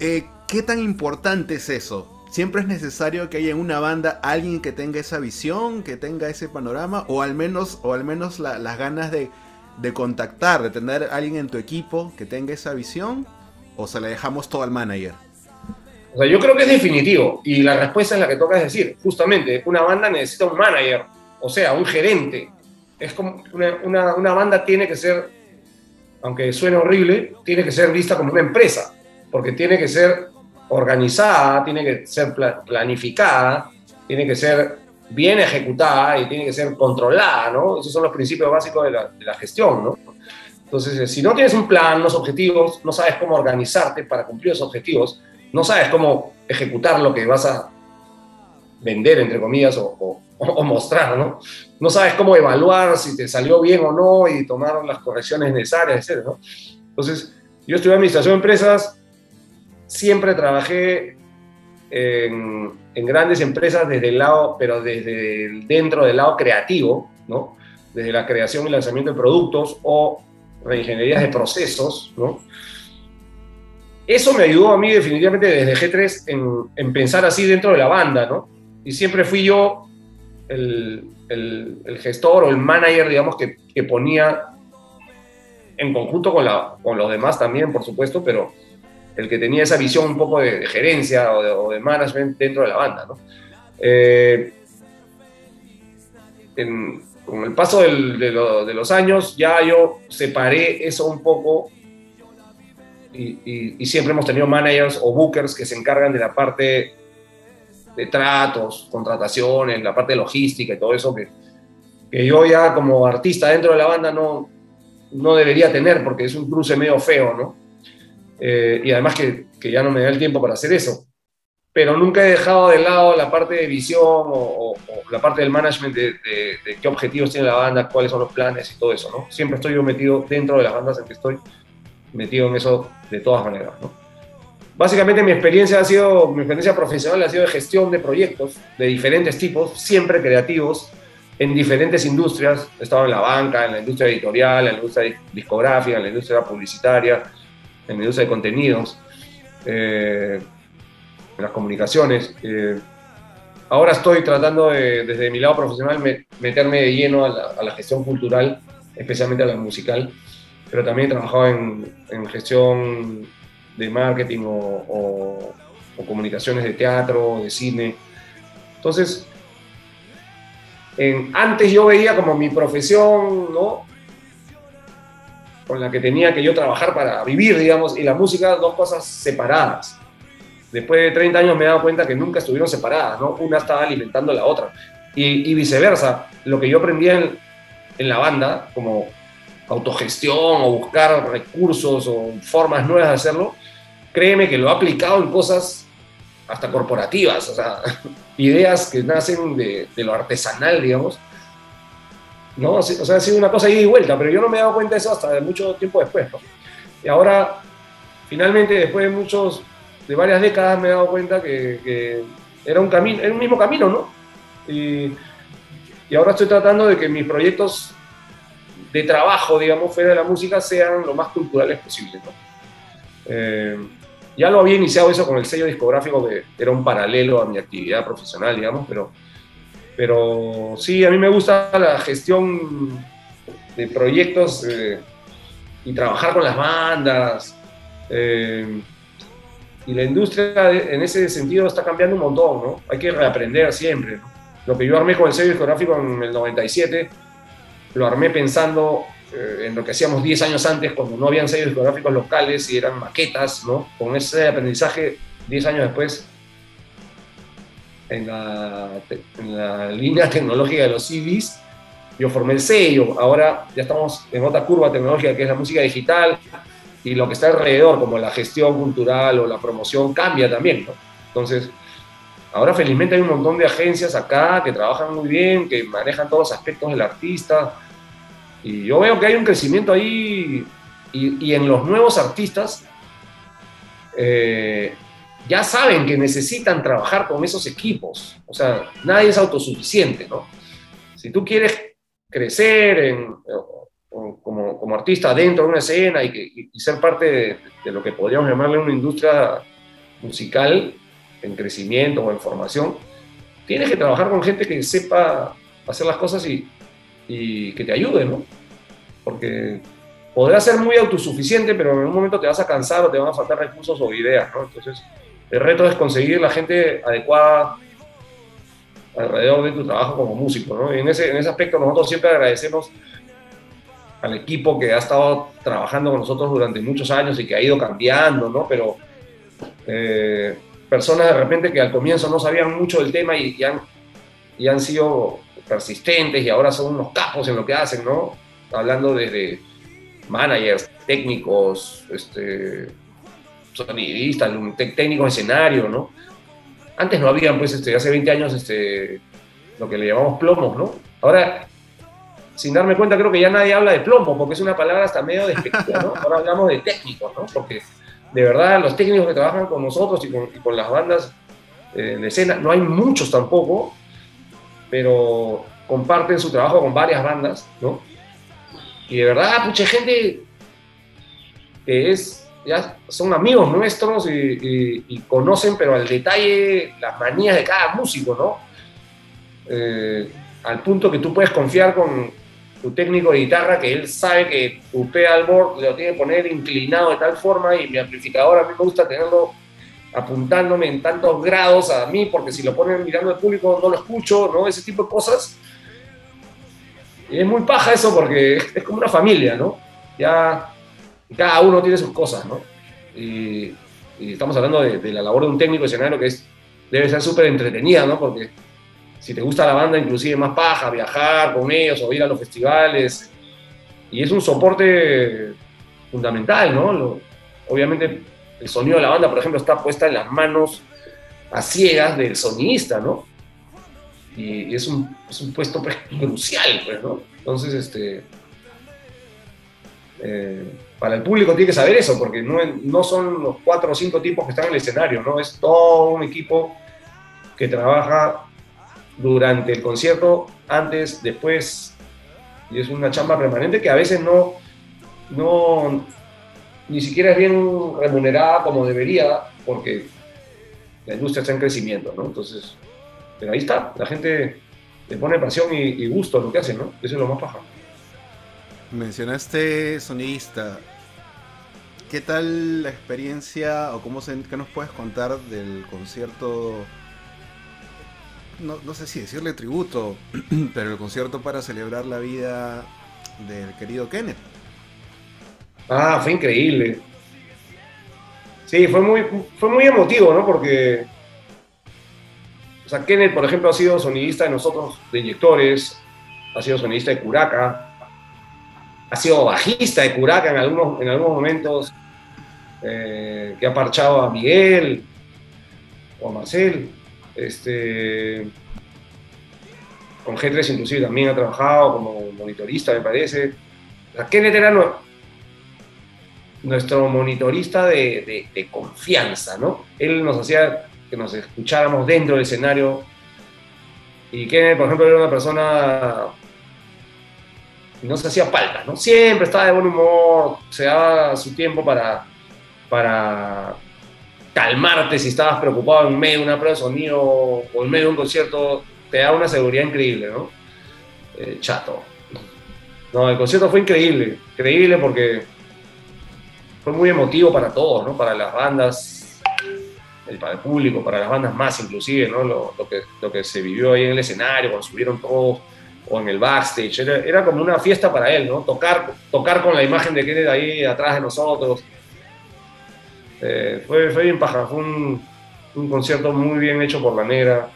Eh, ¿Qué tan importante es eso? ¿Siempre es necesario que haya en una banda alguien que tenga esa visión, que tenga ese panorama, o al menos, o al menos las ganas de, de contactar, de tener alguien en tu equipo que tenga esa visión? o se le dejamos todo al manager? Sea, yo creo que es definitivo y la respuesta es la que toca decir. Justamente, una banda necesita un manager, o sea, un gerente. Es como una, una, banda tiene que ser, aunque suene horrible, tiene que ser vista como una empresa, porque tiene que ser organizada, tiene que ser planificada, tiene que ser bien ejecutada y tiene que ser controlada, ¿no? Esos son los principios básicos de la, de la gestión, ¿no? Entonces, eh, si no tienes un plan, unos objetivos, no sabes cómo organizarte para cumplir esos objetivos, no sabes cómo ejecutar lo que vas a vender, entre comillas, o, mostrar, ¿no? No sabes cómo evaluar si te salió bien o no y tomar las correcciones necesarias, etc. ¿no? Entonces, yo estudié administración de empresas, siempre trabajé en, en, grandes empresas desde el lado, pero desde dentro del lado creativo, ¿no? Desde la creación y lanzamiento de productos o reingenierías de procesos, ¿no? Eso me ayudó a mí definitivamente desde G3 en, pensar así dentro de la banda, ¿no? Y siempre fui yo el, gestor o el manager, digamos, que, ponía en conjunto con, los demás también, por supuesto, pero el que tenía esa visión un poco de, gerencia o de, management dentro de la banda, ¿no? Eh, con el paso de, los años ya yo separé eso un poco y, siempre hemos tenido managers o bookers que se encargan de la parte de tratos, contrataciones, la parte de logística y todo eso que, que yo ya como artista dentro de la banda no, no debería tener porque es un cruce medio feo, ¿no? Eh, y además que, que, ya no me da el tiempo para hacer eso pero nunca he dejado de lado la parte de visión o, la parte del management de, qué objetivos tiene la banda, cuáles son los planes y todo eso, ¿no? Siempre estoy yo metido dentro de las bandas en que estoy, metido en eso de todas maneras. Básicamente mi experiencia ha sido, mi experiencia profesional ha sido de gestión de proyectos de diferentes tipos, siempre creativos, en diferentes industrias. He estado en la banca, en la industria editorial, en la industria discográfica, en la industria publicitaria, en la industria de contenidos. Eh, en las comunicaciones. Eh, ahora estoy tratando de, desde mi lado profesional, meterme de lleno a la, gestión cultural, especialmente a la musical, pero también he trabajado en, en gestión de marketing o, o comunicaciones de teatro, de cine. Entonces, antes yo veía como mi profesión, ¿no? Con la que tenía que yo trabajar para vivir, digamos, y la música, dos cosas separadas. Después de 30 años me he dado cuenta que nunca estuvieron separadas, ¿no? Una estaba alimentando a la otra. Y, viceversa, lo que yo aprendí en, en la banda, como autogestión o buscar recursos o formas nuevas de hacerlo, créeme que lo he aplicado en cosas hasta corporativas, o sea, ideas que nacen de, lo artesanal, digamos. ¿no? O sea, ha sido una cosa ida y vuelta, pero yo no me he dado cuenta de eso hasta mucho tiempo después, ¿no? Y ahora, finalmente, después de muchos, de varias décadas, me he dado cuenta que, era un camino, era un mismo camino, ¿no? Y, y ahora estoy tratando de que mis proyectos de trabajo, digamos, fuera de la música sean lo más culturales posible. Eh, ya lo había iniciado eso con el sello discográfico, que era un paralelo a mi actividad profesional, digamos, pero, pero sí, a mí me gusta la gestión de proyectos eh, y trabajar con las bandas. Eh, y la industria en ese sentido está cambiando un montón, ¿no? Hay que reaprender siempre. Lo que yo armé con el sello discográfico en el 97, lo armé pensando eh, en lo que hacíamos 10 años antes, cuando no habían sellos discográficos locales y eran maquetas, ¿no? Con ese aprendizaje, 10 años después, en la, en la línea tecnológica de los CDs, yo formé el sello. Ahora ya estamos en otra curva tecnológica que es la música digital y lo que está alrededor, como la gestión cultural o la promoción, cambia también, ¿no? Entonces, ahora felizmente hay un montón de agencias acá que trabajan muy bien, que manejan todos los aspectos del artista y yo veo que hay un crecimiento ahí y, en los nuevos artistas eh, ya saben que necesitan trabajar con esos equipos. O sea, nadie es autosuficiente, ¿no? Si tú quieres crecer como, artista dentro de una escena y, ser parte de, de, lo que podríamos llamarle una industria musical en crecimiento o en formación, tienes que trabajar con gente que sepa hacer las cosas y, y que te ayude, ¿no? Porque podrás ser muy autosuficiente, pero en un momento te vas a cansar o te van a faltar recursos o ideas, ¿no? Entonces, el reto es conseguir la gente adecuada alrededor de tu trabajo como músico, ¿no? Y en ese, en ese aspecto nosotros siempre agradecemos al equipo que ha estado trabajando con nosotros durante muchos años y que ha ido cambiando, ¿no? Pero eh, personas de repente que al comienzo no sabían mucho del tema y, y, han, y han sido persistentes y ahora son unos capos en lo que hacen, ¿no? Hablando desde managers, técnicos, este, sonidistas, técnicos de escenario, ¿no? Antes no habían, pues, este, hace 20 años, este, lo que le llamamos plomos, ¿no? Ahora, sin darme cuenta, creo que ya nadie habla de plomo, porque es una palabra hasta medio despectiva, ¿no? Ahora hablamos de técnicos, ¿no? Porque de verdad los técnicos que trabajan con nosotros y con, las bandas eh, de escena, no hay muchos tampoco, pero comparten su trabajo con varias bandas, ¿no? Y de verdad, mucha gente que es, ya son amigos nuestros y, conocen, pero al detalle, las manías de cada músico, ¿no? Eh, al punto que tú puedes confiar con tu técnico de guitarra, que él sabe que tu pedalboard lo tiene que poner inclinado de tal forma y mi amplificador a mí me gusta tenerlo apuntándome en tantos grados a mí, porque si lo ponen mirando al público no lo escucho, ¿no? Ese tipo de cosas. Y es muy paja eso porque es como una familia, ¿no? Ya cada uno tiene sus cosas, ¿no? Y, estamos hablando de, la labor de un técnico de escenario que es, debe ser súper entretenida, ¿no? Porque si te gusta la banda, inclusive más paja, viajar con ellos o ir a los festivales. Y es un soporte fundamental, ¿no? obviamente el sonido de la banda, por ejemplo, está puesta en las manos a ciegas del sonista, ¿no? Y, es, un, es, un, puesto pues, crucial, pues, ¿no? Entonces, este, eh, para el público tiene que saber eso, porque no, no son los cuatro o cinco tipos que están en el escenario, ¿no? Es todo un equipo que trabaja durante el concierto, antes, después, y es una chamba permanente que a veces no, no, ni siquiera es bien remunerada como debería, porque la industria está en crecimiento, ¿no? Entonces, pero ahí está, la gente le pone pasión y, gusto a lo que hacen, ¿no? Eso es lo más paja. Mencionaste sonista. ¿Qué tal la experiencia o cómo se, qué nos puedes contar del concierto? No, no sé si decirle tributo, pero el concierto para celebrar la vida del querido Kenneth. Ah, fue increíble. Sí, fue muy, fue muy emotivo, ¿no? Porque, o sea, Kenneth, por ejemplo, ha sido sonidista de nosotros, de inyectores, ha sido sonidista de Curaca, ha sido bajista de Curaca en algunos, en algunos momentos, eh, que ha parchado a Miguel o a Marcel. Este, con G3 inclusive también ha trabajado como monitorista, me parece. O Kenneth era nuestro monitorista de, confianza, ¿no? Él nos hacía que nos escucháramos dentro del escenario. Y Kenneth, por ejemplo, era una persona no se hacía falta, ¿no? Siempre estaba de buen humor, se daba su tiempo para, para calmarte si estabas preocupado en medio de una prueba de sonido o en medio de un concierto, te da una seguridad increíble, ¿no? Eh, chato. No, el concierto fue increíble, increíble porque fue muy emotivo para todos, ¿no? Para las bandas, para el público, para las bandas más inclusive, ¿no? Lo, que, lo que se vivió ahí en el escenario, cuando subieron todos, o en el backstage, era, como una fiesta para él, ¿no? Tocar, tocar con la imagen de Kenneth ahí atrás de nosotros. Eh, fue, bien paja, fue un, un, concierto muy bien hecho por La Negra.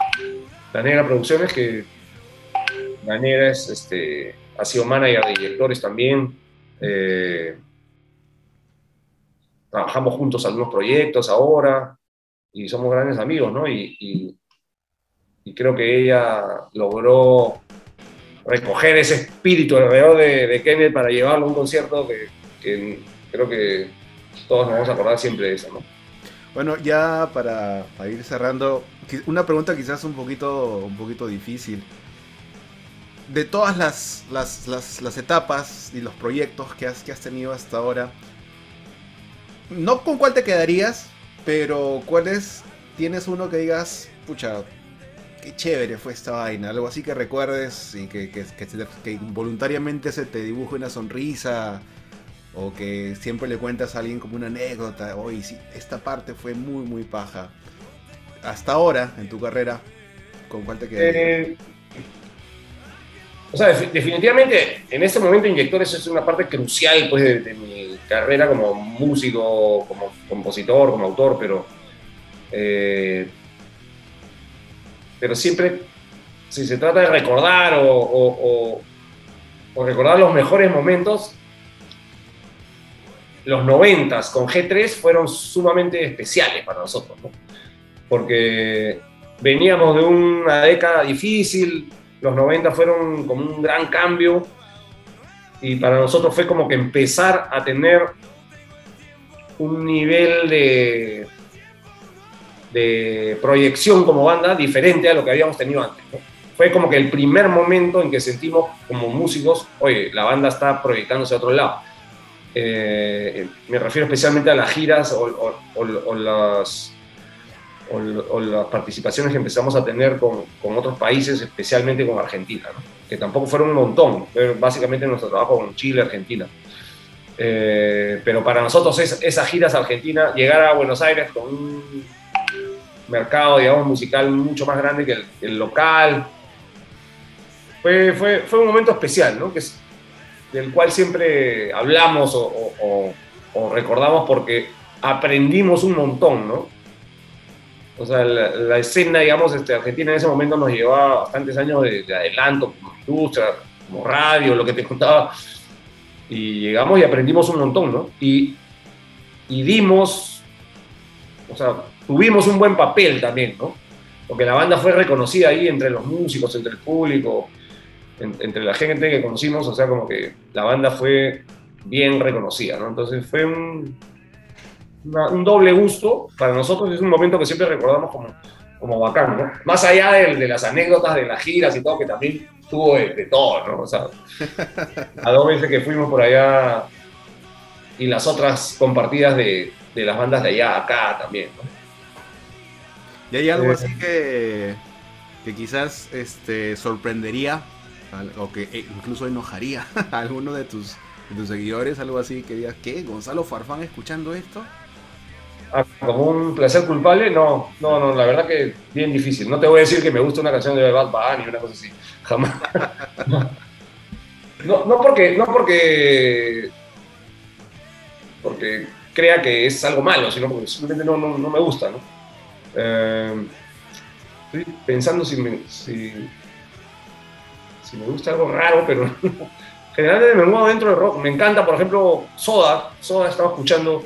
La Negra Producciones, que La Negra es, este, ha sido manager de directores también. Eh, trabajamos juntos algunos proyectos ahora y somos grandes amigos, ¿no? Y, creo que ella logró recoger ese espíritu alrededor de, de Kenneth para llevarlo a un concierto que, creo que todos nos vamos a acordar siempre de eso, ¿no? Bueno, ya para, ir cerrando, una pregunta quizás un poquito, un poquito difícil. De todas las, las, etapas y los proyectos que has, que has tenido hasta ahora, no con cuál te quedarías, pero cuáles tienes uno que digas, pucha, qué chévere fue esta vaina, algo así que recuerdes y que, que, que, voluntariamente se te dibuje una sonrisa o que siempre le cuentas a alguien como una anécdota, oye, sí, esta parte fue muy, muy paja. Hasta ahora, en tu carrera, ¿con cuál te quedarías? Eh, o sea, definitivamente en este momento Inyectores es una parte crucial pues, de mi carrera como músico, como compositor, como autor, pero, eh, pero siempre, si se trata de recordar o, recordar los mejores momentos, los noventas con G3 fueron sumamente especiales para nosotros, porque veníamos de una década difícil, los 90 fueron como un gran cambio, y para nosotros fue como que empezar a tener un nivel de, de proyección como banda diferente a lo que habíamos tenido antes. Fue como que el primer momento en que sentimos como músicos, oye, la banda está proyectándose a otro lado. Eh, me refiero especialmente a las giras o, las, o, las participaciones que empezamos a tener con, con otros países, especialmente con Argentina. ¿no? que tampoco fueron un montón, básicamente nuestro trabajo con Chile, Argentina. Eh, pero para nosotros esas giras Argentina, llegar a Buenos Aires con un mercado, digamos, musical mucho más grande que el, local, fue, fue, fue, un momento especial, ¿no? Que es, del cual siempre hablamos o, o recordamos porque aprendimos un montón, ¿no? O sea, la, escena, digamos, este, Argentina en ese momento nos llevaba bastantes años de, adelanto, como industria, como radio, lo que te contaba. Y llegamos y aprendimos un montón, ¿no? Y, y dimos, o sea, tuvimos un buen papel también, ¿no? Porque la banda fue reconocida ahí entre los músicos, entre el público, entre la gente que conocimos, o sea, como que la banda fue bien reconocida, ¿no? Entonces fue un, un doble gusto para nosotros, es un momento que siempre recordamos como, como bacán, ¿no? Más allá de, las anécdotas de las giras y todo, que también tuvo de, todo, ¿no? O sea, a dos veces que fuimos por allá y las otras compartidas de, de las bandas de allá acá también, ¿no? ¿Y hay algo eh, así que, que quizás este, sorprendería o que e incluso enojaría a alguno de tus, tus seguidores, algo así, que digas, ¿qué? ¿Gonzalo Farfán escuchando esto? Ah, como un placer culpable, no, no, no, la verdad que bien difícil. No te voy a decir que me gusta una canción de Bad Bunny, una cosa así, jamás. No, no porque, no porque, porque crea que es algo malo, sino porque simplemente no, no, no me gusta, ¿no? Eh, estoy pensando si me, si, si me gusta algo raro, pero generalmente me muevo dentro del rock. Me encanta, por ejemplo, Soda. Soda estaba escuchando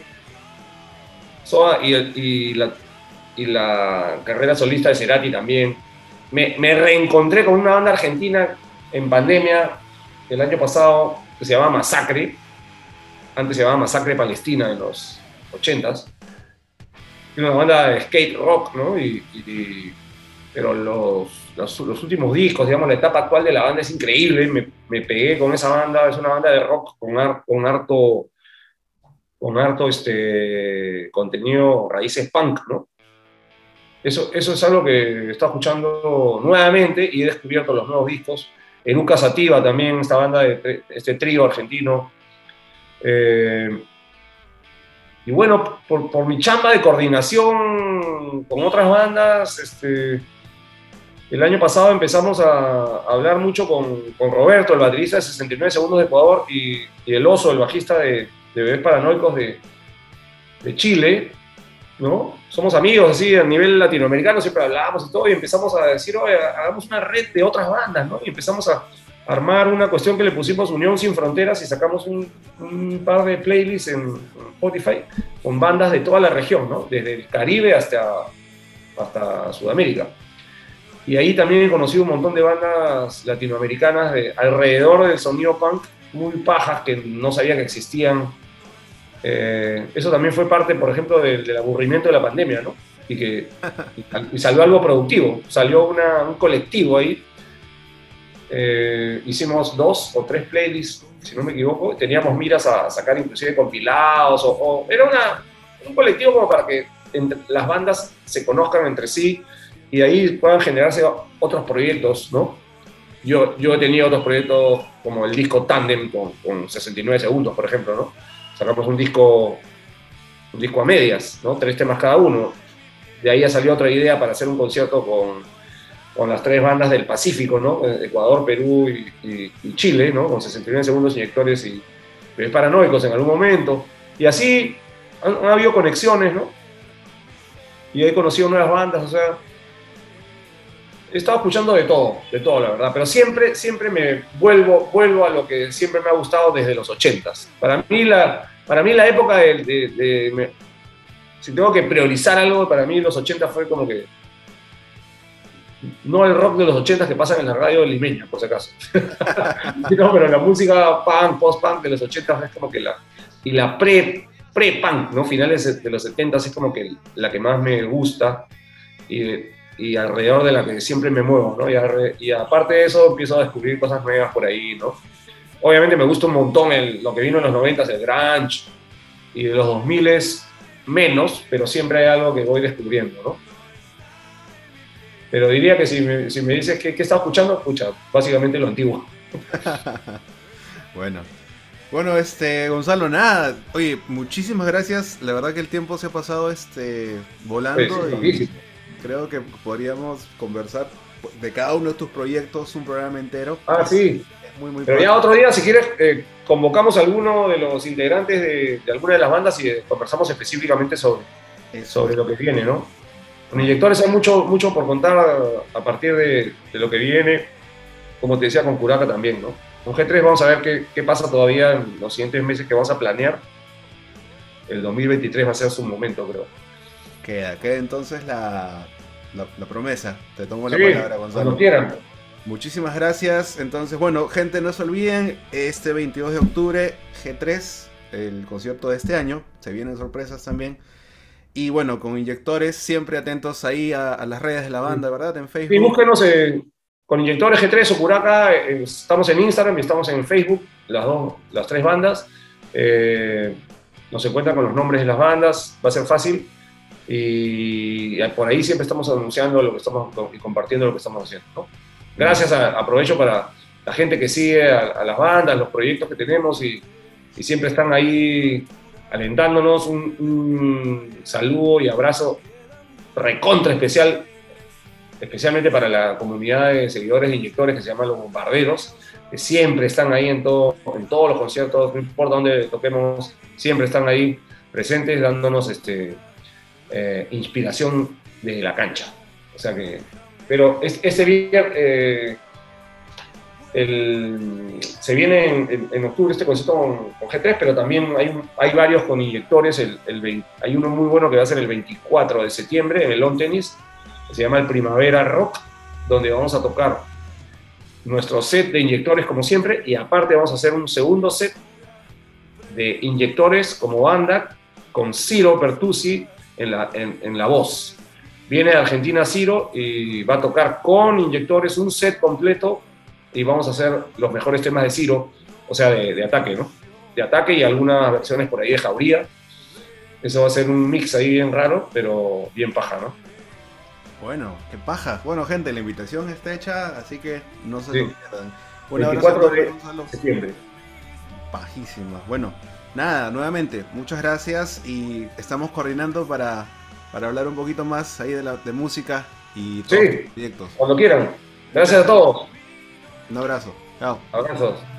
Soda y, y, la, y la carrera solista de Cerati también. Me, me, reencontré con una banda argentina en pandemia el año pasado que se llamaba Masacre. Antes se llamaba Masacre Palestina en los 80s. Una banda de skate rock, ¿no? Y, pero los, los, los, últimos discos, digamos, la etapa actual de la banda es increíble. Me, me pegué con esa banda. Es una banda de rock con, ar, con harto con harto este, contenido raíces punk, ¿no? Eso, eso es algo que estado escuchando nuevamente y he descubierto los nuevos discos. Eruca Sativa también, esta banda, de este trío argentino. Eh, y bueno, por, por, mi chamba de coordinación con otras bandas, este, el año pasado empezamos a, hablar mucho con, con, Roberto, el baterista de 69 Segundos de Ecuador, y, y el Oso, el bajista de, de bebés paranoicos de, de, Chile, ¿no? Somos amigos así a nivel latinoamericano, siempre hablábamos y todo, y empezamos a decir, oye, hagamos una red de otras bandas, ¿no? Y empezamos a armar una cuestión que le pusimos Unión Sin Fronteras y sacamos un, un par de playlists en Spotify con bandas de toda la región, ¿no? Desde el Caribe hasta, hasta Sudamérica. Y ahí también he conocido un montón de bandas latinoamericanas de, alrededor del sonido punk, muy pajas que no sabía que existían. Eh, eso también fue parte, por ejemplo, del, aburrimiento de la pandemia, ¿no? Y que y salió algo productivo, salió un colectivo ahí. Eh, hicimos dos o tres playlists, si no me equivoco, teníamos miras a sacar inclusive compilados, o, era un colectivo como para que entre, las bandas se conozcan entre sí y de ahí puedan generarse otros proyectos, ¿no? Yo, yo he tenido otros proyectos como el disco Tandem con, con 69 segundos, por ejemplo, ¿no? Sacamos un disco, un disco a medias, ¿no? Tres temas cada uno. De ahí ha salido otra idea para hacer un concierto con, con las tres bandas del Pacífico, ¿no? Ecuador, Perú y, y, y Chile, ¿no? Con 69 segundos inyectores y bebés paranoicos en algún momento. Y así han, han habido conexiones, ¿no? Y he conocido nuevas bandas, o sea, he estado escuchando de todo, de todo, la verdad, pero siempre, siempre me vuelvo, vuelvo a lo que siempre me ha gustado desde los ochentas. Para mí la, para mí la época de, de, de si tengo que priorizar algo, para mí los ochentas fue como que no el rock de los ochentas que pasan en la radio limeña, por si acaso. no, pero la música punk, post-punk de los ochentas es como que la, y la pre, pre-punk, ¿no? Finales de los setentas es como que la que más me gusta. Y y alrededor de la que siempre me muevo, ¿no? Y, y, aparte de eso empiezo a descubrir cosas nuevas por ahí, ¿no? Obviamente me gusta un montón el, lo que vino en los 90, el grunge, y de los 2000 menos, pero siempre hay algo que voy descubriendo, ¿no? Pero diría que si me, si me dices qué, qué estaba escuchando, escucha, básicamente lo antiguo. bueno. Bueno, este, Gonzalo, nada. Oye, muchísimas gracias. La verdad que el tiempo se ha pasado este, volando. Y creo que podríamos conversar de cada uno de tus proyectos un programa entero. Ah, sí. Muy, muy Pero ya otro día, si quieres, eh, convocamos a alguno de los integrantes de, de, alguna de las bandas y conversamos específicamente sobre, sobre lo que viene, ¿no? Con inyectores hay mucho, mucho por contar a, a partir de, de, lo que viene, como te decía, con Curaca también, ¿no? Con G3 vamos a ver qué, qué pasa todavía en los siguientes meses que vamos a planear. El 2023 va a ser su momento, creo. Queda, queda entonces la, la, la, promesa. Te tomo sí, la palabra, Gonzalo. Cuando quieran. Muchísimas gracias. Entonces, bueno, gente, no se olviden, este 22 de octubre, G3, el concierto de este año. Se vienen sorpresas también. Y bueno, con inyectores, siempre atentos ahí a, a las redes de la banda, ¿verdad? En Facebook. Y búsquenos en, con inyectores G3 o Curaca. Estamos en Instagram y estamos en Facebook, las, dos, las tres bandas. Eh, nos encuentran con los nombres de las bandas, va a ser fácil y por ahí siempre estamos anunciando lo que estamos y compartiendo lo que estamos haciendo. Gracias, aprovecho para la gente que sigue a, las bandas, los proyectos que tenemos y, siempre están ahí alentándonos. Un, un saludo y abrazo recontra especial, especialmente para la comunidad de seguidores de inyectores que se llaman los bombarderos, que siempre están ahí en, todo, en todos los conciertos, no importa dónde toquemos, siempre están ahí presentes dándonos este, eh, inspiración de la cancha. O sea que, pero ese viernes, eh, se viene en, octubre este concierto con, G3, pero también hay, hay varios con inyectores. El, hay uno muy bueno que va a ser el 24 de septiembre en el Long Tennis, que se llama el Primavera Rock, donde vamos a tocar nuestro set de inyectores como siempre y aparte vamos a hacer un segundo set de inyectores como banda con Ciro Pertusi en la, en, la voz. Viene de Argentina Ciro y va a tocar con inyectores un set completo y vamos a hacer los mejores temas de Ciro, o sea, de, ataque, ¿no? De ataque y algunas versiones por ahí de Jauría. Eso va a ser un mix ahí bien raro, pero bien paja, ¿no? Bueno, qué paja. Bueno, gente, la invitación está hecha, así que no se lo pierdan. 24 de septiembre. Pajísima. Bueno, nada, nuevamente, muchas gracias y estamos coordinando para, para hablar un poquito más ahí de, la, de música y todos proyectos. Cuando quieran. Gracias a todos. Un abrazo. Chao. Abrazos.